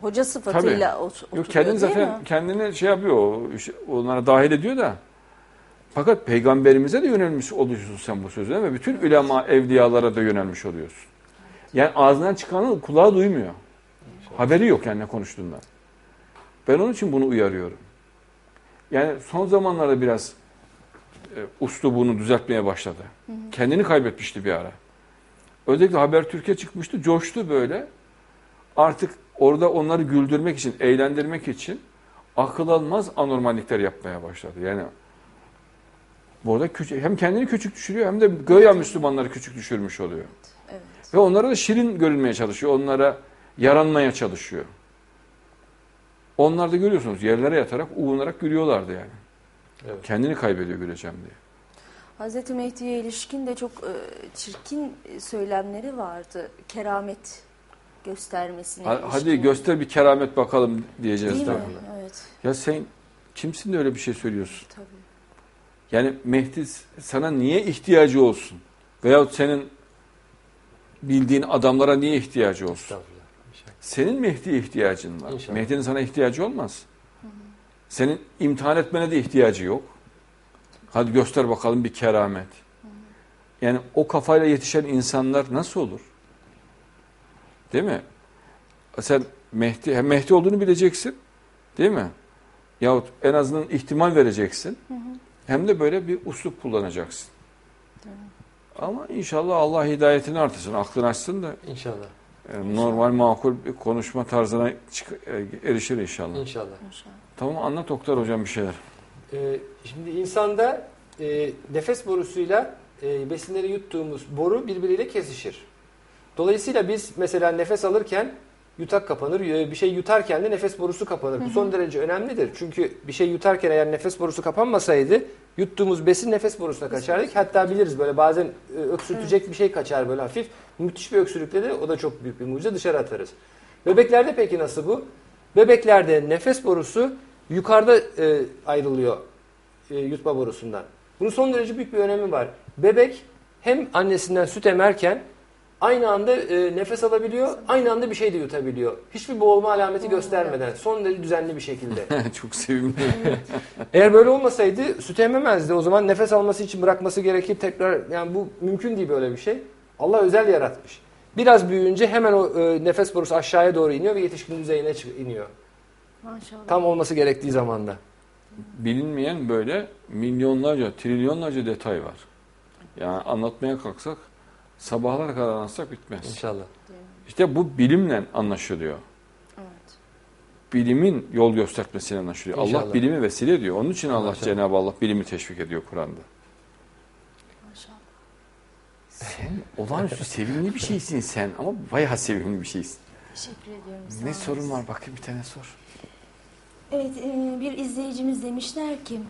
Hoca sıfatıyla ot- oturuyor Yok kendini değil zaten mi? kendine şey yapıyor, o onlara dahil ediyor da. Fakat peygamberimize de yönelmiş oluyorsun sen bu sözüne ve bütün ulema evliyalara da yönelmiş oluyorsun. Yani ağzından çıkanı kulağı duymuyor. Haberi yok yani ne konuştuğundan. Ben onun için bunu uyarıyorum. Yani son zamanlarda biraz e, uslubunu düzeltmeye başladı. Kendini kaybetmişti bir ara. Özellikle Habertürk'e çıkmıştı, coştu böyle. Artık orada onları güldürmek için, eğlendirmek için akıl almaz anormallikler yapmaya başladı. Yani burada küçük, hem kendini küçük düşürüyor hem de göya Müslümanları küçük düşürmüş oluyor. Evet. Ve onlara da şirin görünmeye çalışıyor. Onlara yaranmaya çalışıyor. Onlar da görüyorsunuz yerlere yatarak, uğunarak gülüyorlardı yani. Evet. Kendini kaybediyor güleceğim diye. Hazreti Mehdi'ye ilişkin de çok e, çirkin söylemleri vardı. Keramet göstermesine Ha- ilişkin. Hadi göster bir keramet bakalım diyeceğiz. Değil mi? tabii. Evet. Ya sen kimsin de öyle bir şey söylüyorsun? Tabii. Yani Mehdi sana niye ihtiyacı olsun? Veyahut senin bildiğin adamlara niye ihtiyacı olsun? Estağfurullah. Senin Mehdi'ye ihtiyacın var. İnşallah. Mehdi'nin sana ihtiyacı olmaz. Senin imtihan etmene de ihtiyacı yok. Hadi göster bakalım bir keramet. Yani o kafayla yetişen insanlar nasıl olur? Değil mi? Sen Mehdi, hem Mehdi olduğunu bileceksin. Değil mi? Yahut en azından ihtimal vereceksin. Hem de böyle bir uslup kullanacaksın. Ama inşallah Allah hidayetini artırsın, aklını açsın da İnşallah. E, normal makul bir konuşma tarzına e, erişir inşallah. İnşallah. İnşallah. Tamam anlat doktor hocam bir şeyler. Ee, şimdi insanda e, nefes borusuyla e, besinleri yuttuğumuz boru birbiriyle kesişir. Dolayısıyla biz mesela nefes alırken yutak kapanır, bir şey yutarken de nefes borusu kapanır. Bu son derece önemlidir. Çünkü bir şey yutarken eğer nefes borusu kapanmasaydı yuttuğumuz besin nefes borusuna kaçardık. Hatta biliriz böyle bazen e, öksürtecek bir şey kaçar böyle hafif. Müthiş bir öksürükle de o da çok büyük bir mucize dışarı atarız. Bebeklerde peki nasıl bu? Bebeklerde nefes borusu yukarıda e, ayrılıyor e, yutma borusundan. Bunun son derece büyük bir önemi var. Bebek hem annesinden süt emerken aynı anda e, nefes alabiliyor, aynı anda bir şey de yutabiliyor. Hiçbir boğulma alameti göstermeden, son derece düzenli bir şekilde. Çok sevimli. Eğer böyle olmasaydı süt ememezdi. O zaman nefes alması için bırakması gerekir tekrar. Yani bu mümkün değil böyle bir şey. Allah özel yaratmış. Biraz büyüyünce hemen o e, nefes borusu aşağıya doğru iniyor ve yetişkin düzeyine iniyor. Maşallah. Tam olması gerektiği zamanda. Bilinmeyen böyle milyonlarca, trilyonlarca detay var. Yani anlatmaya kalksak sabahlar kadar anlatsak bitmez. İnşallah. İşte bu bilimle anlaşılıyor. Evet. Bilimin yol göstermesiyle anlaşılıyor. Allah İnşallah. bilimi vesile ediyor. Onun için Allah. Cenab-ı Allah bilimi teşvik ediyor Kur'an'da. Maşallah. Sen olağanüstü sevimli bir şeysin sen ama bayağı sevimli bir şeysin. Teşekkür ediyorum. sağ Ne olun. sorun var bakayım bir tane sor. Evet, e, bir izleyicimiz demişler ki,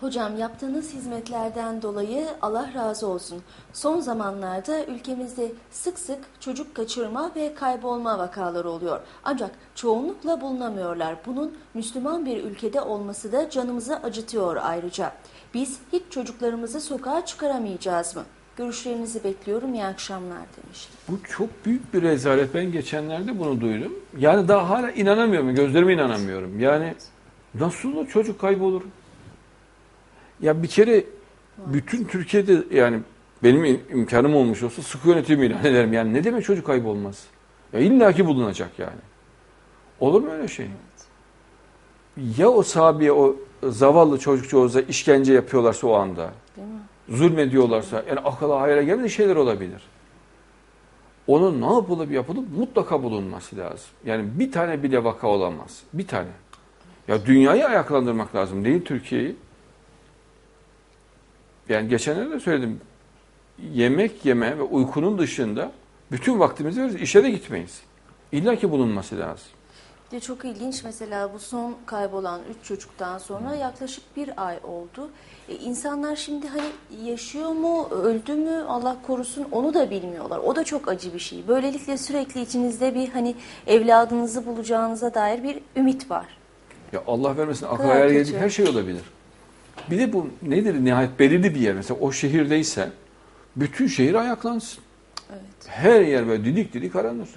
Hocam yaptığınız hizmetlerden dolayı Allah razı olsun. Son zamanlarda ülkemizde sık sık çocuk kaçırma ve kaybolma vakaları oluyor. Ancak çoğunlukla bulunamıyorlar. Bunun Müslüman bir ülkede olması da canımızı acıtıyor ayrıca. Biz hiç çocuklarımızı sokağa çıkaramayacağız mı? Görüşlerinizi bekliyorum. İyi akşamlar demişti. Bu çok büyük bir rezalet. Ben geçenlerde bunu duydum. Yani daha hala inanamıyorum. Gözlerime inanamıyorum. Yani nasıl o çocuk kaybolur? Ya bir kere bütün Türkiye'de yani benim im- imkanım olmuş olsa sıkı yönetim ilan ederim. Yani ne demek çocuk kaybolmaz? Ya illaki bulunacak yani. Olur mu öyle şey? Ya o sahabeye o zavallı çocukçuğuza işkence yapıyorlarsa o anda, Değil mi? zulmediyorlarsa, yani akla hayale gelmediği şeyler olabilir. Onun ne yapılıp yapılıp mutlaka bulunması lazım. Yani bir tane bile vaka olamaz. Bir tane. Ya dünyayı ayaklandırmak lazım değil Türkiye'yi. Yani geçenlerde de söyledim. Yemek yeme ve uykunun dışında bütün vaktimizi veririz. İşe de gitmeyiz. İlla ki bulunması lazım. Bir De çok ilginç mesela bu son kaybolan üç çocuktan sonra yaklaşık bir ay oldu. E, insanlar şimdi hani yaşıyor mu, öldü mü Allah korusun onu da bilmiyorlar. O da çok acı bir şey. Böylelikle sürekli içinizde bir hani evladınızı bulacağınıza dair bir ümit var. Ya Allah vermesin akıl hayal gelecek her şey olabilir. Bir de bu nedir nihayet belirli bir yer. Mesela o şehirdeyse bütün şehir ayaklansın. Evet. Her yer böyle didik didik aranır.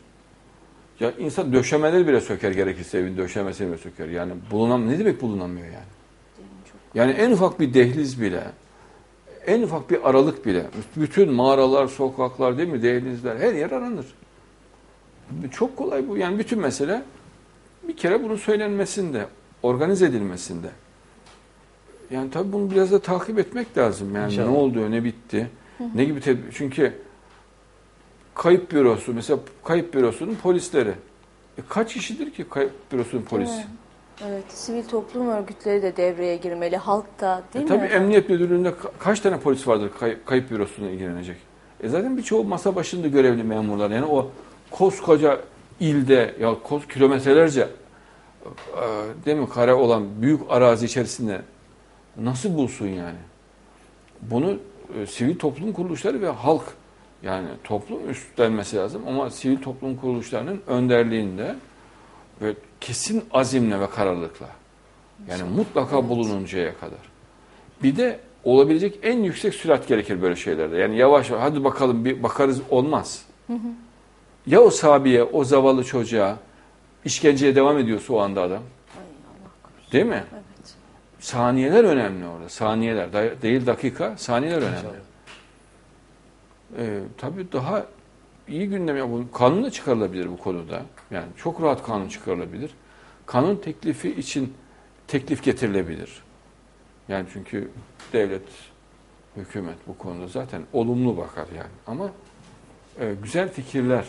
Ya insan döşemeleri bile söker gerekirse evin döşemesini bile söker. Yani bulunan ne demek bulunamıyor yani? Yani en ufak bir dehliz bile, en ufak bir aralık bile, bütün mağaralar, sokaklar değil mi, dehlizler her yer aranır. Çok kolay bu. Yani bütün mesele bir kere bunun söylenmesinde, organize edilmesinde. Yani tabii bunu biraz da takip etmek lazım. Yani İnşallah. ne oldu, ne bitti, ne gibi tedbir. Çünkü kayıp bürosu, mesela kayıp bürosunun polisleri. E kaç kişidir ki kayıp bürosunun polisi? Evet, sivil toplum örgütleri de devreye girmeli, halk da değil E mi? tabii efendim? emniyet müdürlüğünde ka- kaç tane polis vardır kay- kayıp bürosuna ilgilenecek? E zaten birçoğu masa başında görevli memurlar. Yani o koskoca ilde ya kos kilometrelerce e, değil mi kare olan büyük arazi içerisinde nasıl bulsun yani? Bunu e, sivil toplum kuruluşları ve halk yani toplum üstlenmesi lazım ama sivil toplum kuruluşlarının önderliğinde ve kesin azimle ve kararlılıkla yani mutlaka Evet. bulununcaya kadar. Bir de olabilecek en yüksek sürat gerekir böyle şeylerde. Yani yavaş yavaş hadi bakalım bir bakarız olmaz. Ya o sahabeye, o zavallı çocuğa işkenceye devam ediyorsa o anda adam. Ay. Değil mi? Evet. Saniyeler önemli orada. Saniyeler değil dakika, saniyeler önemli. Ee, tabii daha iyi gündem ya bu kanun da çıkarılabilir bu konuda. Yani çok rahat kanun çıkarılabilir. Kanun teklifi için teklif getirilebilir. Yani çünkü devlet, hükümet bu konuda zaten olumlu bakar yani. Ama e, güzel fikirler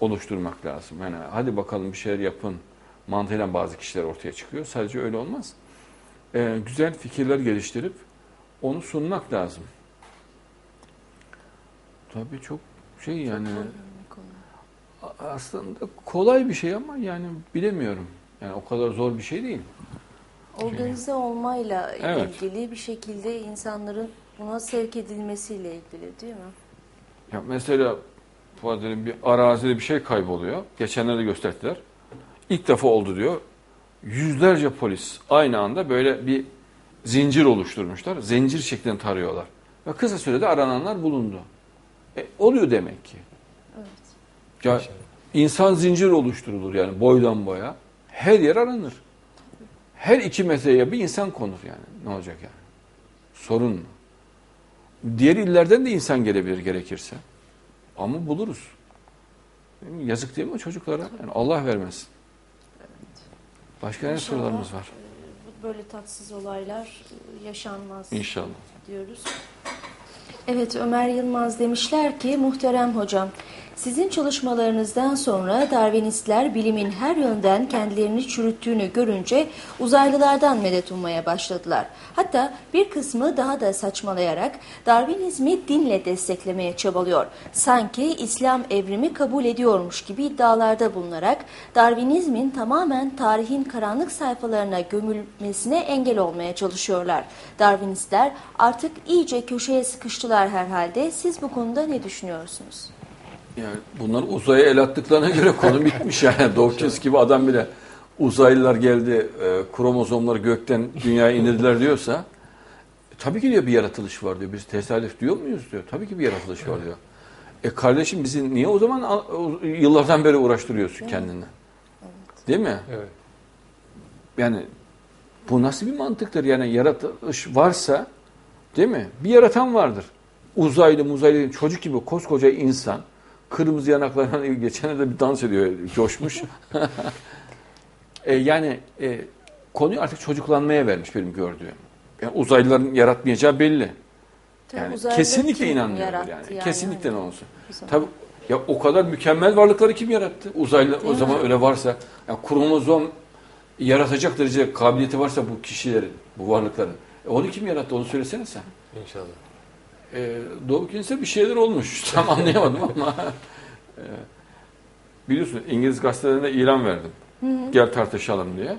oluşturmak lazım. Yani hadi bakalım bir şeyler yapın mantığıyla bazı kişiler ortaya çıkıyor. Sadece öyle olmaz. E, güzel fikirler geliştirip onu sunmak lazım. Tabii çok şey yani Çok aslında kolay bir şey ama yani bilemiyorum. Yani o kadar zor bir şey değil. Organize olmayla Evet. ilgili bir şekilde insanların buna sevk edilmesiyle ilgili değil mi? Ya mesela dedim bir arazide bir şey kayboluyor. Geçenlerde gösterdiler. İlk defa oldu diyor. Yüzlerce polis aynı anda böyle bir zincir oluşturmuşlar. Zincir şeklinde tarıyorlar. Ve kısa sürede arananlar bulundu. E, oluyor demek ki. Evet. Ya insan zincir oluşturulur yani boydan boya. Her yer aranır. Her iki metreye bir insan konur yani. Ne olacak yani? Sorun mu? Diğer illerden de insan gelebilir gerekirse. Ama buluruz. Yazık değil mi çocuklara? Yani Allah vermesin. Başka ne İnşallah. sorularımız var? Böyle tatsız olaylar yaşanmaz İnşallah. diyoruz. Evet Ömer Yılmaz demişler ki muhterem hocam sizin çalışmalarınızdan sonra Darwinistler bilimin her yönden kendilerini çürüttüğünü görünce uzaylılardan medet ummaya başladılar. Hatta bir kısmı daha da saçmalayarak Darwinizmi dinle desteklemeye çabalıyor. Sanki İslam evrimi kabul ediyormuş gibi iddialarda bulunarak Darwinizmin tamamen tarihin karanlık sayfalarına gömülmesine engel olmaya çalışıyorlar. Darwinistler artık iyice köşeye sıkıştılar herhalde. Siz bu konuda ne düşünüyorsunuz? Yani bunlar uzaya el attıklarına göre konu bitmiş yani. Dawkins gibi adam bile uzaylılar geldi, e, kromozomları gökten dünyaya indirdiler diyorsa e, tabii ki diyor bir yaratılış var diyor. Biz tesadüf diyor muyuz diyor. Tabii ki bir yaratılış var diyor. E kardeşim bizi niye o zaman yıllardan beri uğraştırıyorsun kendini? Değil mi? Evet. Yani bu nasıl bir mantıktır? Yani yaratılış varsa değil mi? Bir yaratan vardır. Uzaylı muzaylı çocuk gibi koskoca insan kırmızı yanaklarına geçen de bir dans ediyor coşmuş. e, yani e, konuyu artık çocuklanmaya vermiş benim gördüğüm. Yani uzaylıların yaratmayacağı belli. Tabii Yani kesinlikle inanmıyorum yani. yani? Kesinlikle ne Hani olsun. Tabii ya o kadar mükemmel varlıkları kim yarattı? Uzaylı Değil o zaman mi? öyle varsa ya kromozom yaratacak derece kabiliyeti varsa bu kişilerin, bu varlıkların. E onu kim yarattı? Onu söylesene sen. İnşallah. E, Dawkins'e bir şeyler olmuş. Tam anlayamadım ama. e, biliyorsun İngiliz gazetelerinde ilan verdim. Hı hı. Gel tartışalım diye.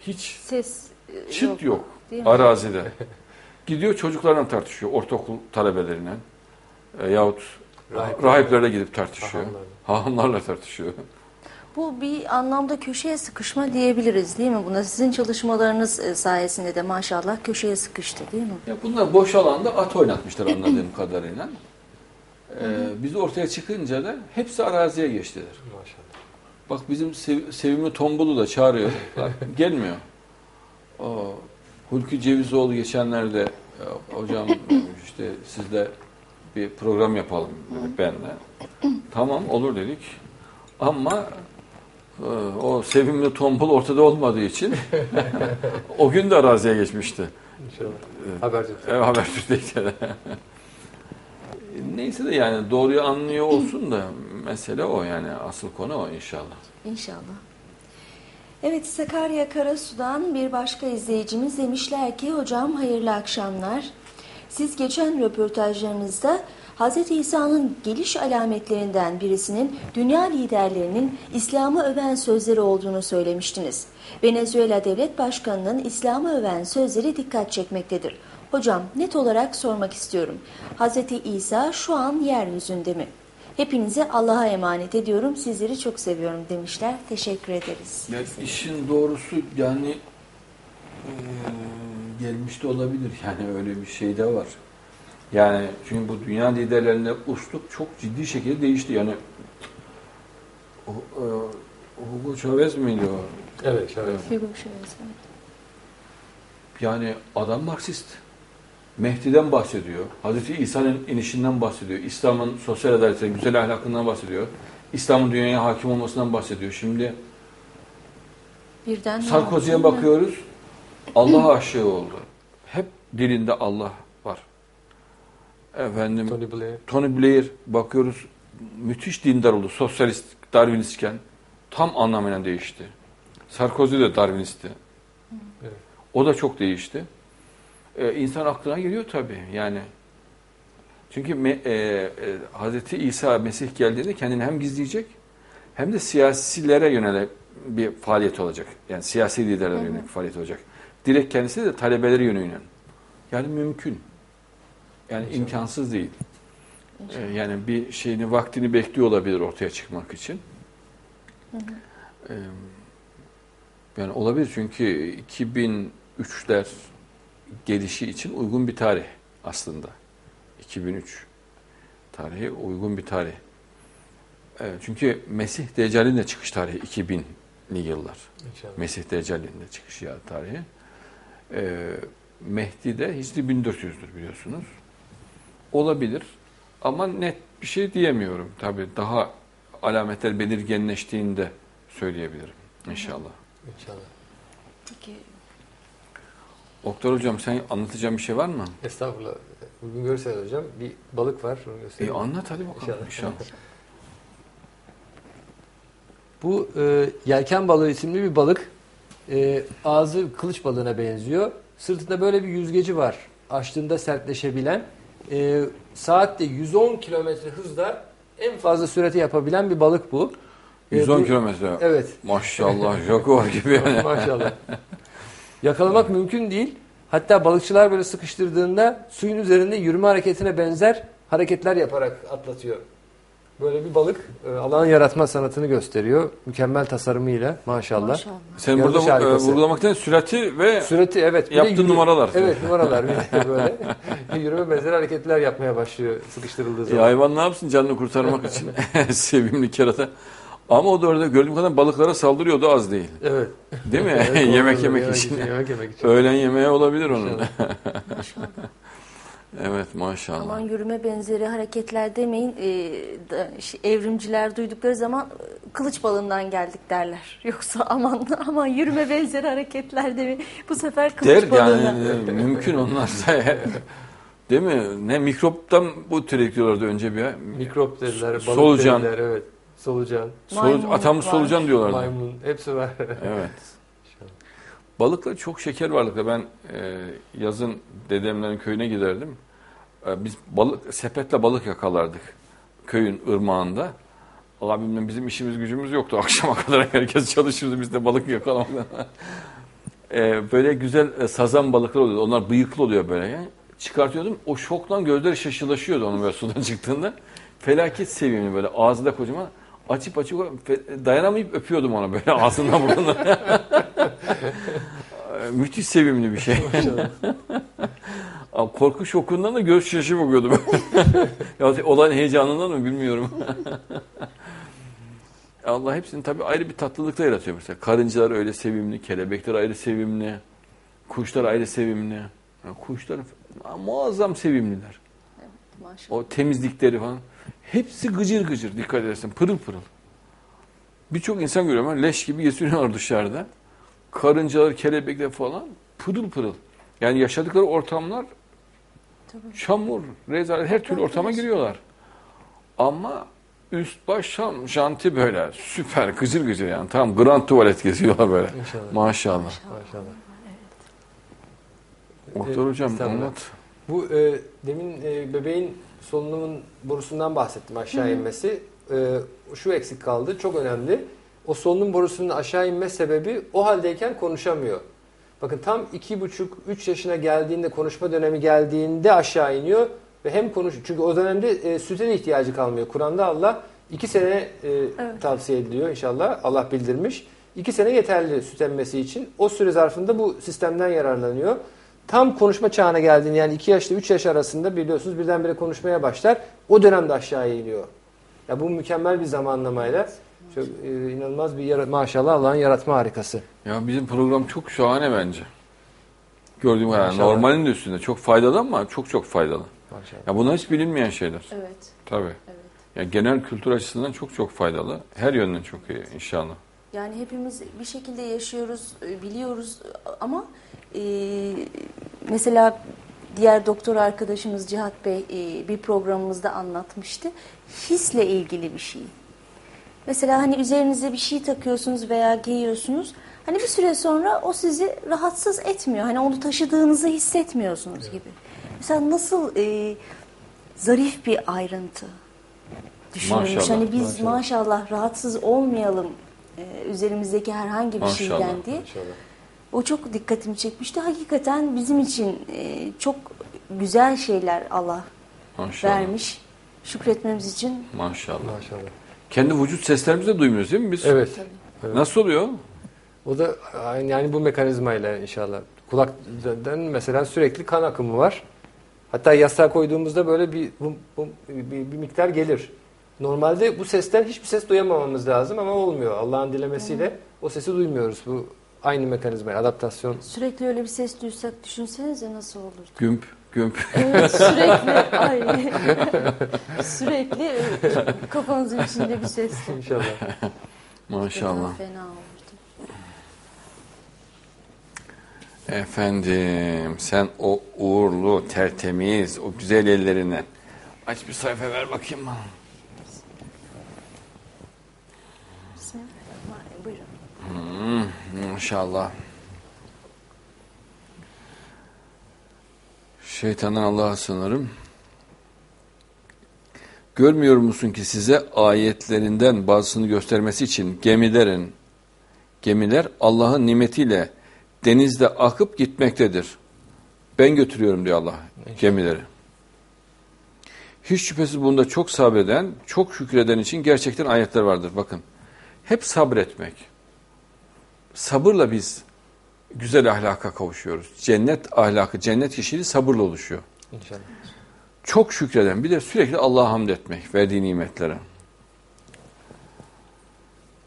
Hiç Ses e, çıt yok. Değil mi? Arazide. Gidiyor çocuklarla tartışıyor. Ortaokul talebeleriyle. E, yahut Rahipler- rahiplerle gidip tartışıyor. Hahamlarla. Hahamlarla tartışıyor. Bu bir anlamda köşeye sıkışma diyebiliriz değil mi? Buna sizin çalışmalarınız e, sayesinde de maşallah köşeye sıkıştı değil mi? Ya bunlar boş alanda at oynatmışlar anladığım kadarıyla. Ee, biz ortaya çıkınca da hepsi araziye geçtiler. Maşallah. Bak bizim sev, sevimli Tombul'u da çağırıyor. Bak, gelmiyor. O, Hulki Cevizoğlu geçenlerde "Ya hocam işte sizle bir program yapalım dedi benle. Tamam olur dedik. Ama e, o sevimli Tombul ortada olmadığı için o gün de araziye geçmişti. İnşallah. Evet. Haberci. Evet, Habertürk'teyken de. Neyse de yani doğruyu anlıyor olsun da mesele o yani asıl konu o inşallah. İnşallah. Evet Sakarya Karasu'dan bir başka izleyicimiz demişler ki hocam hayırlı akşamlar. Siz geçen röportajlarınızda Hz. İsa'nın geliş alametlerinden birisinin dünya liderlerinin İslam'ı öven sözleri olduğunu söylemiştiniz. Venezuela Devlet Başkanı'nın İslam'ı öven sözleri dikkat çekmektedir. Hocam net olarak sormak istiyorum. Hz. İsa şu an yeryüzünde mi? Hepinizi Allah'a emanet ediyorum. Sizleri çok seviyorum demişler. Teşekkür ederiz. Ya işin doğrusu yani eee, gelmiş de olabilir yani öyle bir şey de var. Yani çünkü bu dünya liderlerinde usluk çok ciddi şekilde değişti. Yani o, e, Hugo Chavez miydi o? Evet. evet. Hugo Chavez, evet. Yani adam Marksist. Mehdi'den bahsediyor. Hazreti İsa'nın inişinden bahsediyor. İslam'ın sosyal adaletinden, güzel ahlakından bahsediyor. İslam'ın dünyaya hakim olmasından bahsediyor. Şimdi Birden Sarkozy'ye bakıyoruz. Allah aşığı oldu. Hep dilinde Allah. Efendim Tony Blair. Tony Blair bakıyoruz müthiş dindar oldu. Sosyalist, Darwinistken tam anlamıyla değişti. Sarkozy de Darwinistti. Evet. O da çok değişti. Ee, insan aklına geliyor tabii yani. Çünkü me, e, e, Hazreti İsa Mesih geldiğinde kendini hem gizleyecek hem de siyasilere yönelik bir faaliyet olacak. Yani siyasi liderlere yönelik faaliyet olacak. Direkt kendisi de talebelere yönelik. Yani mümkün. Yani imkansız değil. Ee, yani bir şeyini vaktini bekliyor olabilir ortaya çıkmak için. Ee, yani olabilir çünkü 2003'ler gelişi için uygun bir tarih aslında. 2003 tarihi uygun bir tarih. Evet, çünkü Mesih Deccal'in de çıkış tarihi 2000'li yıllar. İnşallah. Mesih Deccal'in de çıkış tarihi. Ee, Mehdi de Hicri 1400'dür biliyorsunuz. Olabilir ama net bir şey diyemiyorum. Tabii daha alametler belirginleştiğinde söyleyebilirim inşallah. İnşallah. Peki Oktay Hocam sen anlatacağın bir şey var mı? Estağfurullah. Bugün görürseniz hocam bir balık var. Onu E göstereyim. anlat hadi bakalım İnşallah. inşallah. Bu e, yelken balığı isimli bir balık. E, ağzı kılıç balığına benziyor. Sırtında böyle bir yüzgeci var. Açtığında sertleşebilen. E, saatte 110 kilometre hızla en fazla sürati yapabilen bir balık bu. E, 110 bu- kilometre. Evet. Maşallah Jaguar gibi yani. Maşallah. Yakalamak mümkün değil. Hatta balıkçılar böyle sıkıştırdığında suyun üzerinde yürüme hareketine benzer hareketler yaparak atlatıyor. Böyle bir balık e, alan yaratma sanatını gösteriyor. Mükemmel tasarımıyla maşallah. maşallah. Sen Yarış burada e, harikası. vurgulamaktan sürati ve Sürati evet. bir de Yaptığın yürü- numaralar. Evet numaralar. Bir de böyle yürüme benzer hareketler yapmaya başlıyor sıkıştırıldığı ya zaman. hayvan ne yapsın canını kurtarmak için sevimli kerata. Ama o da orada gördüğüm kadar balıklara saldırıyordu az değil. Evet. Değil mi? Evet, yemek yemek için. Yemek yemek için. Öğlen yemeği olabilir onun. İnşallah. Maşallah. Evet maşallah. Aman yürüme benzeri hareketler demeyin. Ee, da- evrimciler duydukları zaman e, kılıç balığından geldik derler. Yoksa aman aman yürüme benzeri hareketler demeyin. Bu sefer kılıç Der balığına. yani mümkün onlar. Değil mi? Ne mikroptan bu türetiyorlardı önce bir. Mikrop dediler, balık Solucan. dediler. Evet. Solucan, Solu, Maymun atamız var. solucan diyorlardı. maymun hepsi var. Evet. Balıklar çok şeker varlıklar. Ben e, yazın dedemlerin köyüne giderdim. E, biz balık sepetle balık yakalardık köyün ırmağında. Abimle bizim işimiz gücümüz yoktu. Akşama kadar herkes çalışırdı biz de balık yakalamaktan. e, böyle güzel e, sazan balıklar oluyordu. Onlar bıyıklı oluyor böyle. Yani. Çıkartıyordum. O şoktan gözleri şaşılaşıyordu onun böyle sudan çıktığında. Felaket sevimli böyle ağzında kocaman. Açıp açıp dayanamayıp öpüyordum ona böyle ağzından burnundan. Müthiş sevimli bir şey. Korku şokundan da göz şaşı bakıyordu böyle. ya olan heyecanından mı bilmiyorum. Allah hepsini tabii ayrı bir tatlılıkla yaratıyor mesela. Karıncalar öyle sevimli, kelebekler ayrı sevimli, kuşlar ayrı sevimli. Ya kuşlar muazzam sevimliler. Maşallah. O temizlikleri falan. Hepsi gıcır gıcır dikkat edersen pırıl pırıl. Birçok insan görüyorum ben leş gibi geziniyorlar dışarıda. Karıncalar, kelebekler falan pırıl pırıl. Yani yaşadıkları ortamlar Tabii. çamur, rezalet her türlü ortama giriyorlar. Ama üst baş şam, janti böyle süper gıcır gıcır yani. Tam grand tuvalet geziyorlar böyle. İnşallah. Maşallah. Maşallah. Doktor hocam Estağfurullah. anlat. Bu e, demin e, bebeğin solunumun borusundan bahsettim aşağı inmesi. E, şu eksik kaldı. Çok önemli. O solunum borusunun aşağı inme sebebi o haldeyken konuşamıyor. Bakın tam iki buçuk, üç yaşına geldiğinde konuşma dönemi geldiğinde aşağı iniyor ve hem konuş çünkü o dönemde e, süte de ihtiyacı kalmıyor. Kur'an'da Allah iki sene e, Evet. tavsiye ediliyor inşallah. Allah bildirmiş. İki sene yeterli süt emmesi için. O süre zarfında bu sistemden yararlanıyor. Tam konuşma çağına geldiğinde yani 2 yaşla 3 yaş arasında biliyorsunuz birdenbire konuşmaya başlar. O dönemde aşağıya iniyor. Ya bu mükemmel bir zamanlamayla çok e, inanılmaz bir yara- maşallah Allah'ın yaratma harikası. Ya bizim program çok şahane bence. Gördüğüm kadar Maşallah. normalin de üstünde. Çok faydalı ama çok çok faydalı. Maşallah. Ya bunlar hiç bilinmeyen şeyler. Evet. Tabii. Evet. Ya genel kültür açısından çok çok faydalı. Her yönden çok iyi inşallah. Yani hepimiz bir şekilde yaşıyoruz, e, biliyoruz ama e, mesela diğer doktor arkadaşımız Cihat Bey e, bir programımızda anlatmıştı. Hisle ilgili bir şey. Mesela hani üzerinize bir şey takıyorsunuz veya giyiyorsunuz. Hani bir süre sonra o sizi rahatsız etmiyor. Hani onu taşıdığınızı hissetmiyorsunuz gibi. Mesela nasıl e, zarif bir ayrıntı düşünülmüş. Maşallah, hani biz maşallah. maşallah, rahatsız olmayalım e, üzerimizdeki herhangi bir Maşallah, şeyden diye. Maşallah. O çok dikkatimi çekmişti. Hakikaten bizim için e, çok güzel şeyler Allah Maşallah. vermiş. Şükretmemiz için Maşallah. Maşallah. Kendi vücut seslerimizi de duymuyoruz değil mi biz? Evet. Evet. Nasıl oluyor? O da aynı- yani bu mekanizmayla inşallah Kulaktan mesela sürekli kan akımı var. Hatta yastığa koyduğumuzda böyle bir, bum, bum, bir, bir miktar gelir. Normalde bu sesten hiçbir ses duyamamamız lazım ama olmuyor. Allah'ın dilemesiyle o sesi duymuyoruz. Bu aynı mekanizma, adaptasyon. Sürekli öyle bir ses duysak düşünsenize nasıl olur. Gümp, gümp. Evet sürekli ay sürekli e, kafanızın içinde bir ses. İnşallah. Maşallah. Fena olurdu. Efendim sen o uğurlu, tertemiz, o güzel ellerine aç bir sayfa ver bakayım bana. Buyurun. Hmm, maşallah. Şeytandan Allah'a sığınırım. Görmüyor musun ki size ayetlerinden bazısını göstermesi için gemilerin, gemiler Allah'ın nimetiyle denizde akıp gitmektedir. Ben götürüyorum diyor Allah gemileri. Hiç şüphesiz bunda çok sabreden, çok şükreden için gerçekten ayetler vardır. Bakın, hep sabretmek. Sabırla biz güzel ahlaka kavuşuyoruz. Cennet ahlakı, cennet kişiliği sabırla oluşuyor. İnşallah. Çok şükreden, bir de sürekli Allah'a hamd etmek, verdiği nimetlere.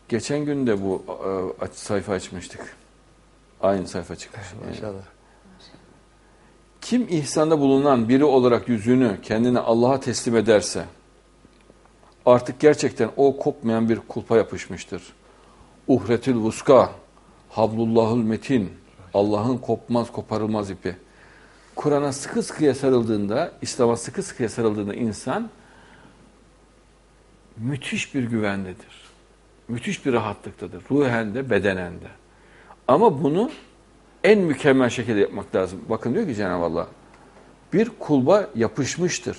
Geçen gün de bu e, sayfa açmıştık. Aynı sayfa çıkmış. İnşallah. Kim ihsanda bulunan biri olarak yüzünü kendine Allah'a teslim ederse artık gerçekten o kopmayan bir kulpa yapışmıştır. Uhretül vuska, hablullahul metin, Allah'ın kopmaz koparılmaz ipi. Kur'an'a sıkı sıkıya sarıldığında, İslam'a sıkı sıkıya sarıldığında insan müthiş bir güvendedir. Müthiş bir rahatlıktadır. Ruhen de, bedenen de. Ama bunu en mükemmel şekilde yapmak lazım. Bakın diyor ki Cenab-ı Allah, bir kulba yapışmıştır.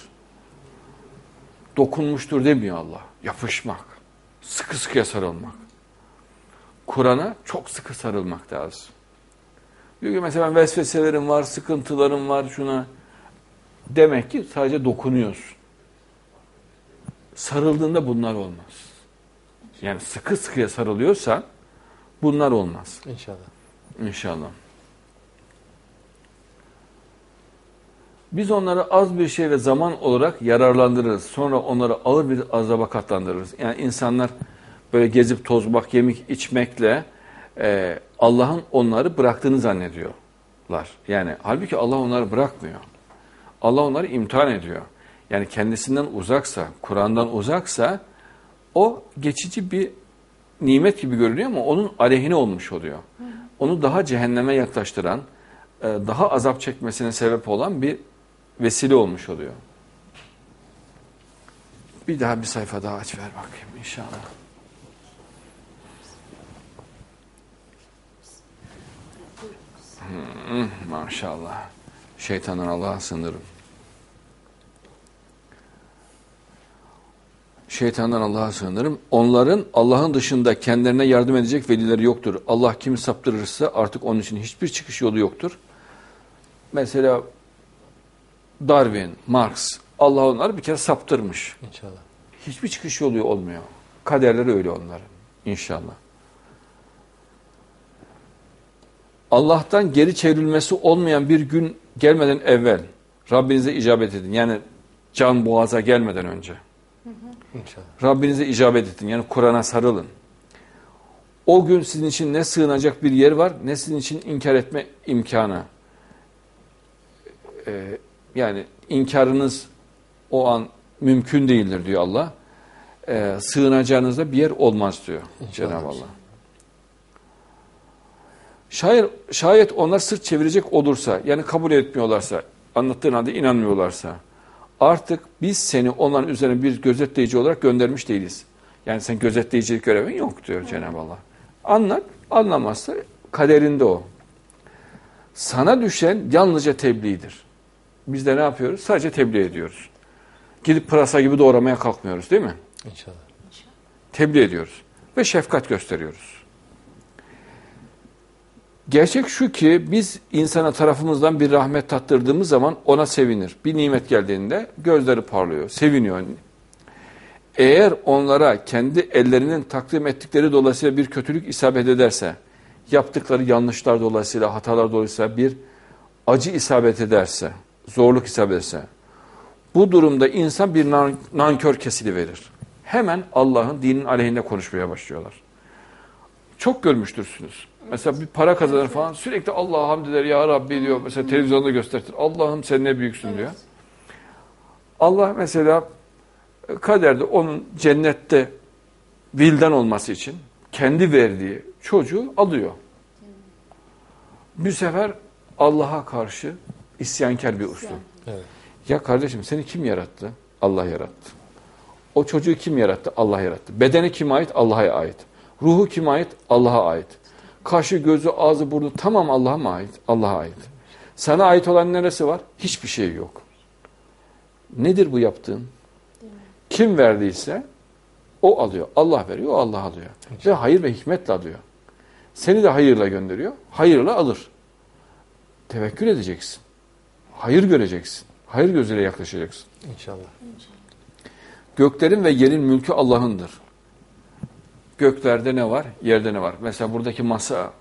Dokunmuştur demiyor Allah. Yapışmak. Sıkı sıkıya sarılmak. Kur'an'a çok sıkı sarılmak lazım. Diyor ki mesela ben vesveselerim var, sıkıntılarım var şuna. Demek ki sadece dokunuyorsun. Sarıldığında bunlar olmaz. Yani sıkı sıkıya sarılıyorsan bunlar olmaz. İnşallah. İnşallah. Biz onları az bir şey ve zaman olarak yararlandırırız. Sonra onları ağır bir azaba katlandırırız. Yani insanlar böyle gezip tozmak, yemek içmekle e, Allah'ın onları bıraktığını zannediyorlar. Yani halbuki Allah onları bırakmıyor. Allah onları imtihan ediyor. Yani kendisinden uzaksa, Kur'an'dan uzaksa o geçici bir nimet gibi görünüyor ama onun aleyhine olmuş oluyor. Onu daha cehenneme yaklaştıran, e, daha azap çekmesine sebep olan bir vesile olmuş oluyor. Bir daha bir sayfa daha aç ver bakayım inşallah. Maşallah. Şeytandan Allah'a sınırım. Şeytandan Allah'a sığınırım. Onların Allah'ın dışında kendilerine yardım edecek velileri yoktur. Allah kimi saptırırsa artık onun için hiçbir çıkış yolu yoktur. Mesela Darwin, Marx, Allah onları bir kere saptırmış. İnşallah. Hiçbir çıkış yolu olmuyor. Kaderleri öyle onların. İnşallah. Allah'tan geri çevrilmesi olmayan bir gün gelmeden evvel Rabbinize icabet edin. Yani can boğaza gelmeden önce. İnşallah. Rabbinize icabet edin. Yani Kur'an'a sarılın. O gün sizin için ne sığınacak bir yer var ne sizin için inkar etme imkanı. Ee, yani inkarınız o an mümkün değildir diyor Allah. Ee, sığınacağınızda bir yer olmaz diyor. Cenab-ı Allah. Şayet, şayet onlar sırt çevirecek olursa yani kabul etmiyorlarsa anlattığın halde inanmıyorlarsa artık biz seni onların üzerine bir gözetleyici olarak göndermiş değiliz. Yani sen gözetleyicilik görevin yok diyor Cenab-ı Allah. Anlat, anlamazsa kaderinde o. Sana düşen yalnızca tebliğdir. Biz de ne yapıyoruz? Sadece tebliğ ediyoruz. Gidip pırasa gibi doğramaya kalkmıyoruz değil mi? İnşallah. Tebliğ ediyoruz. Ve şefkat gösteriyoruz. Gerçek şu ki biz insana tarafımızdan bir rahmet tattırdığımız zaman ona sevinir. Bir nimet geldiğinde gözleri parlıyor, seviniyor. Eğer onlara kendi ellerinin takdim ettikleri dolayısıyla bir kötülük isabet ederse, yaptıkları yanlışlar dolayısıyla, hatalar dolayısıyla bir acı isabet ederse, zorluk isabet ederse, bu durumda insan bir nan nankör kesili verir. Hemen Allah'ın dinin aleyhinde konuşmaya başlıyorlar. Çok görmüştürsünüz. Mesela bir para kazanır falan sürekli Allah'a hamd eder ya Rabbi diyor. Mesela televizyonda gösterir. Allah'ım sen ne büyüksün diyor. Allah mesela kaderde onun cennette vildan olması için kendi verdiği çocuğu alıyor. Bir sefer Allah'a karşı isyankar bir usluk. Evet. Ya kardeşim seni kim yarattı? Allah yarattı. O çocuğu kim yarattı? Allah yarattı. Bedeni kime ait? Allah'a ait. Ruhu kime ait? Allah'a ait. Kaşı, gözü, ağzı, burnu tamam Allah'a ait? Allah'a ait. Sana ait olan neresi var? Hiçbir şey yok. Nedir bu yaptığın? Kim verdiyse o alıyor. Allah veriyor, o Allah alıyor. Ve hayır ve hikmetle alıyor. Seni de hayırla gönderiyor. Hayırla alır. Tevekkül edeceksin. Hayır göreceksin. Hayır gözüyle yaklaşacaksın. İnşallah. Göklerin ve yerin mülkü Allah'ındır. Göklerde ne var? Yerde ne var? Mesela buradaki masa,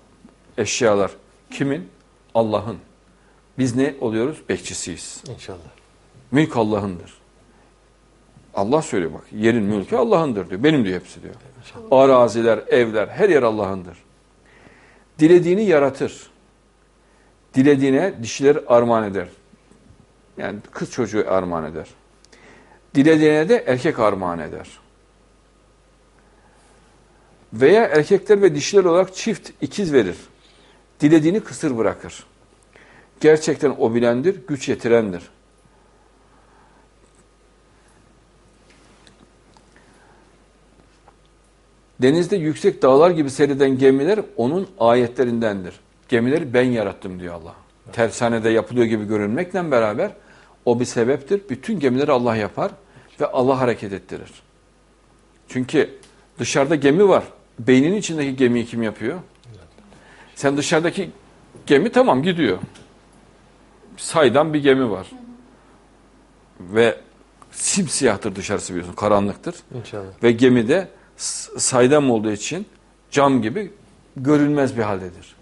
eşyalar kimin? Allah'ın. Biz ne oluyoruz? Bekçisiyiz. İnşallah. Mülk Allah'ındır. Allah söylüyor bak. Yerin mülkü Allah'ındır diyor. Benim diyor hepsi diyor. Araziler, evler, her yer Allah'ındır. Dilediğini yaratır. Dilediğine dişileri armağan eder. Yani kız çocuğu armağan eder. Dilediğine de erkek armağan eder. Veya erkekler ve dişiler olarak çift ikiz verir. Dilediğini kısır bırakır. Gerçekten o bilendir, güç yetirendir. Denizde yüksek dağlar gibi seyreden gemiler onun ayetlerindendir. Gemileri ben yarattım diyor Allah. Tersanede yapılıyor gibi görünmekle beraber o bir sebeptir. Bütün gemileri Allah yapar ve Allah hareket ettirir. Çünkü dışarıda gemi var. Beynin içindeki gemiyi kim yapıyor? Sen dışarıdaki gemi tamam gidiyor. Saydan bir gemi var. Ve simsiyahtır dışarısı biliyorsun. Karanlıktır. İnşallah. Ve gemide saydam olduğu için cam gibi görünmez bir haldedir.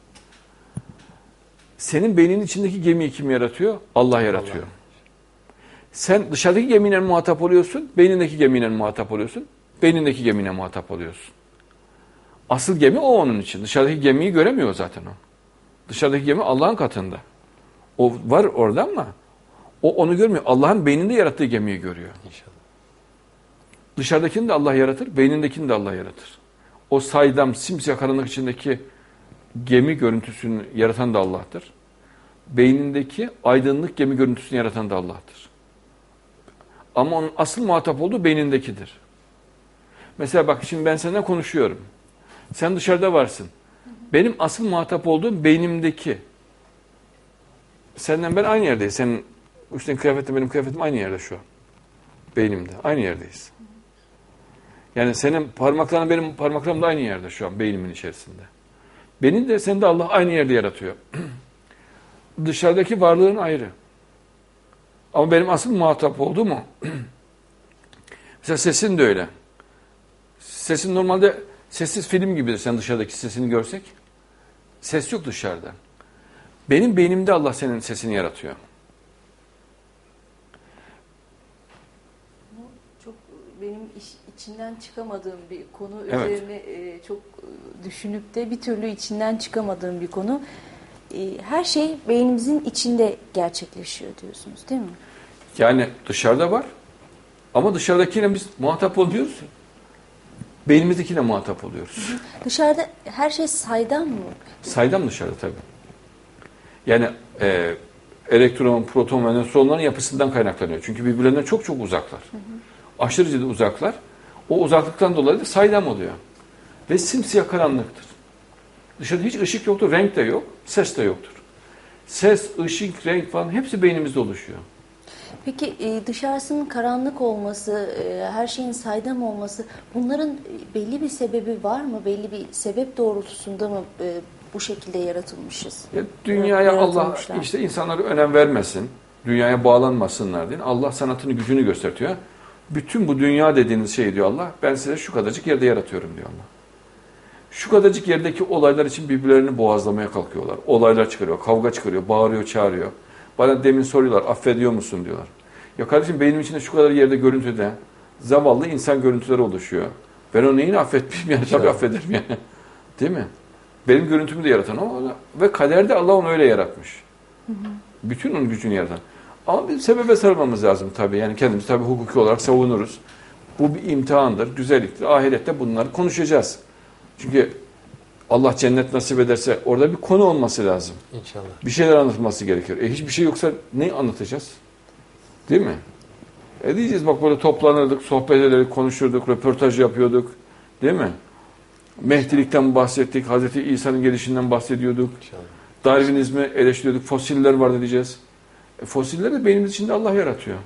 Senin beyninin içindeki gemiyi kim yaratıyor? Allah yaratıyor. Sen dışarıdaki gemiyle muhatap oluyorsun, beynindeki gemiyle muhatap oluyorsun, beynindeki gemiyle muhatap oluyorsun. Asıl gemi o onun için. Dışarıdaki gemiyi göremiyor zaten o. Dışarıdaki gemi Allah'ın katında. O var orada ama o onu görmüyor. Allah'ın beyninde yarattığı gemiyi görüyor. İnşallah. Dışarıdakini de Allah yaratır, beynindekini de Allah yaratır. O saydam, simsiyah karanlık içindeki gemi görüntüsünü yaratan da Allah'tır. Beynindeki aydınlık gemi görüntüsünü yaratan da Allah'tır. Ama onun asıl muhatap olduğu beynindekidir. Mesela bak şimdi ben seninle konuşuyorum. Sen dışarıda varsın. Benim asıl muhatap olduğum beynimdeki. Senden ben aynı yerdeyiz. Senin üstün kıyafetle benim kıyafetim aynı yerde şu an. Beynimde. Aynı yerdeyiz. Yani senin parmakların benim parmaklarım da aynı yerde şu an beynimin içerisinde. Beni de seni de Allah aynı yerde yaratıyor. Dışarıdaki varlığın ayrı. Ama benim asıl muhatap olduğum o. Mesela sesin de öyle. Sesin normalde sessiz film gibidir sen dışarıdaki sesini görsek. Ses yok dışarıda. Benim beynimde Allah senin sesini yaratıyor. Bu çok benim iş- içinden çıkamadığım bir konu Evet. üzerine e, çok e, düşünüp de bir türlü içinden çıkamadığım bir konu. E, her şey beynimizin içinde gerçekleşiyor diyorsunuz değil mi? Yani dışarıda var ama dışarıdakiyle biz muhatap oluyoruz. Beynimizdekine muhatap oluyoruz. Dışarıda her şey saydam mı? Saydam dışarıda tabii. Yani e, elektron, proton ve nötronların yapısından kaynaklanıyor. Çünkü birbirlerinden çok çok uzaklar. Aşırı ciddi uzaklar. O uzaklıktan dolayı da saydam oluyor. Ve simsiyah karanlıktır. Dışarıda hiç ışık yoktur, renk de yok, ses de yoktur. Ses, ışık, renk falan hepsi beynimizde oluşuyor. Peki e, dışarısının karanlık olması, e, her şeyin saydam olması bunların belli bir sebebi var mı? Belli bir sebep doğrultusunda mı e, bu şekilde yaratılmışız? Ya dünyaya Allah işte insanları önem vermesin, dünyaya bağlanmasınlar diye Allah sanatını gücünü gösteriyor. Bütün bu dünya dediğiniz şey diyor Allah, ben size şu kadarcık yerde yaratıyorum diyor Allah. Şu kadarcık yerdeki olaylar için birbirlerini boğazlamaya kalkıyorlar. Olaylar çıkarıyor, kavga çıkarıyor, bağırıyor, çağırıyor. Bana demin soruyorlar, affediyor musun diyorlar. Ya kardeşim benim içinde şu kadar yerde görüntüde zavallı insan görüntüleri oluşuyor. Ben o neyini affetmişim yani tabii Evet. affederim yani. Değil mi? Benim görüntümü de yaratan o ve kaderde Allah onu öyle yaratmış. Bütün onun gücünü yaratan. Ama bir sebebe sarılmamız lazım tabii. Yani kendimiz tabii hukuki olarak savunuruz. Bu bir imtihandır, güzelliktir. Ahirette bunları konuşacağız. Çünkü Allah cennet nasip ederse orada bir konu olması lazım. İnşallah. Bir şeyler anlatılması gerekiyor. E hiçbir şey yoksa ne anlatacağız? Değil mi? E diyeceğiz bak böyle toplanırdık, sohbet ederdik, konuşurduk, röportaj yapıyorduk. Değil mi? Mehdilikten bahsettik, Hazreti İsa'nın gelişinden bahsediyorduk. İnşallah. Darwinizmi eleştiriyorduk, fosiller var diyeceğiz. E, fosilleri de beynimiz içinde Allah yaratıyor.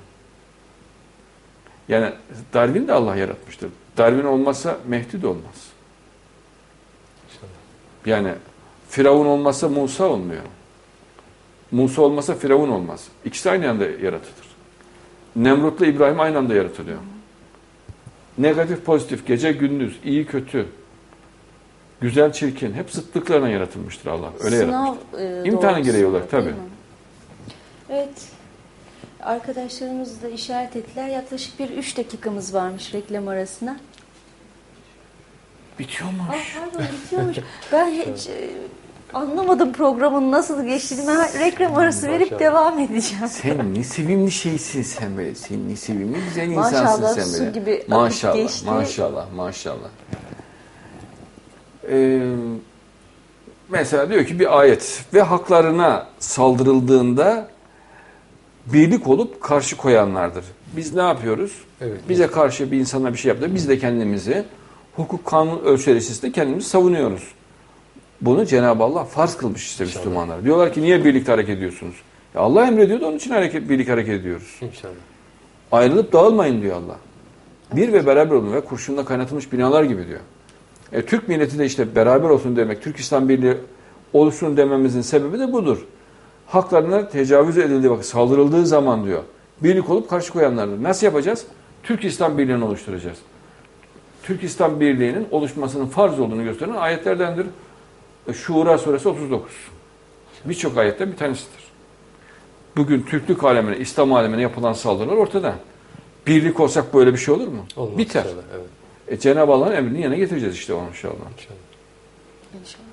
Yani Darwin de Allah yaratmıştır. Darwin olmazsa Mehdi de olmaz. Yani Firavun olmazsa Musa olmuyor. Musa olmasa Firavun olmaz. İkisi aynı anda yaratılır. Nemrut'la İbrahim aynı anda yaratılıyor. Negatif, pozitif, gece, gündüz, iyi, kötü, güzel, çirkin hep zıtlıklarına yaratılmıştır Allah. Öyle yaratmıştır. Sınav e, İmtihanı gereği olarak, tabii. Evet. Arkadaşlarımız da işaret ettiler. Yaklaşık bir 3 dakikamız varmış reklam arasına. Bitiyormuş. Aa, pardon bitiyormuş. Ben hiç e, anlamadım programın nasıl geçtiğini. Ben reklam arası verip Maşallah. devam edeceğim. Sen ne sevimli şeysin sen böyle. Sen ne sevimli güzel Maşallah, insansın sen su böyle. gibi akıp maşallah, geçti. maşallah, maşallah. Ee, mesela diyor ki bir ayet ve haklarına saldırıldığında birlik olup karşı koyanlardır. Biz ne yapıyoruz? Evet. Bize karşı bir insana bir şey yaptı. Biz de kendimizi hukuk kanun ölçülerinde kendimizi savunuyoruz. Bunu Cenab-ı Allah farz kılmış işte İnşallah. Müslümanlar. Diyorlar ki niye birlikte hareket ediyorsunuz? Ya Allah emrediyor da onun için hareket, birlik hareket ediyoruz. İnşallah. Ayrılıp dağılmayın diyor Allah. Bir ve beraber olun ve kurşunla kaynatılmış binalar gibi diyor. E, Türk milleti de işte beraber olsun demek, Türk İslam Birliği oluşsun dememizin sebebi de budur. Haklarına tecavüz edildiği vakit, saldırıldığı zaman diyor. Birlik olup karşı koyanlardır. Nasıl yapacağız? Türk İslam Birliği'ni oluşturacağız. Türk İslam Birliği'nin oluşmasının farz olduğunu gösteren ayetlerdendir. E, Şura suresi 39. Birçok ayetten bir tanesidir. Bugün Türklük alemine, İslam alemine yapılan saldırılar ortada. Birlik olsak böyle bir şey olur mu? Olmaz Biter. inşallah, Evet. E, Cenab-ı Allah'ın emrini yerine getireceğiz işte onu inşallah. İnşallah. İnşallah.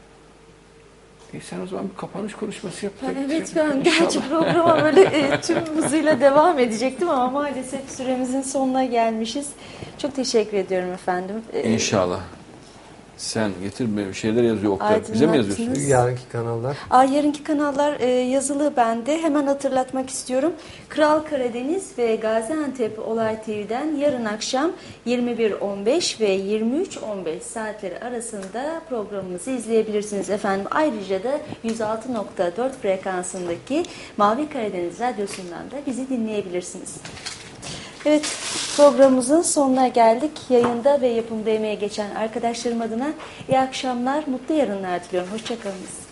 E sen o zaman bir kapanış konuşması yap. Ben evet ben gerçi programa böyle e, tüm hızıyla devam edecektim ama maalesef süremizin sonuna gelmişiz. Çok teşekkür ediyorum efendim. E, İnşallah. Sen getir bir şeyler yazıyor Oktay. Bize mi yazıyorsun? Yarınki kanallar. Aa, yarınki kanallar e, yazılı bende. Hemen hatırlatmak istiyorum. Kral Karadeniz ve Gaziantep Olay TV'den yarın akşam 21.15 ve 23.15 saatleri arasında programımızı izleyebilirsiniz efendim. Ayrıca da 106.4 frekansındaki Mavi Karadeniz Radyosu'ndan da bizi dinleyebilirsiniz. Evet programımızın sonuna geldik. Yayında ve yapımda emeğe geçen arkadaşlarım adına iyi akşamlar, mutlu yarınlar diliyorum. Hoşçakalınız.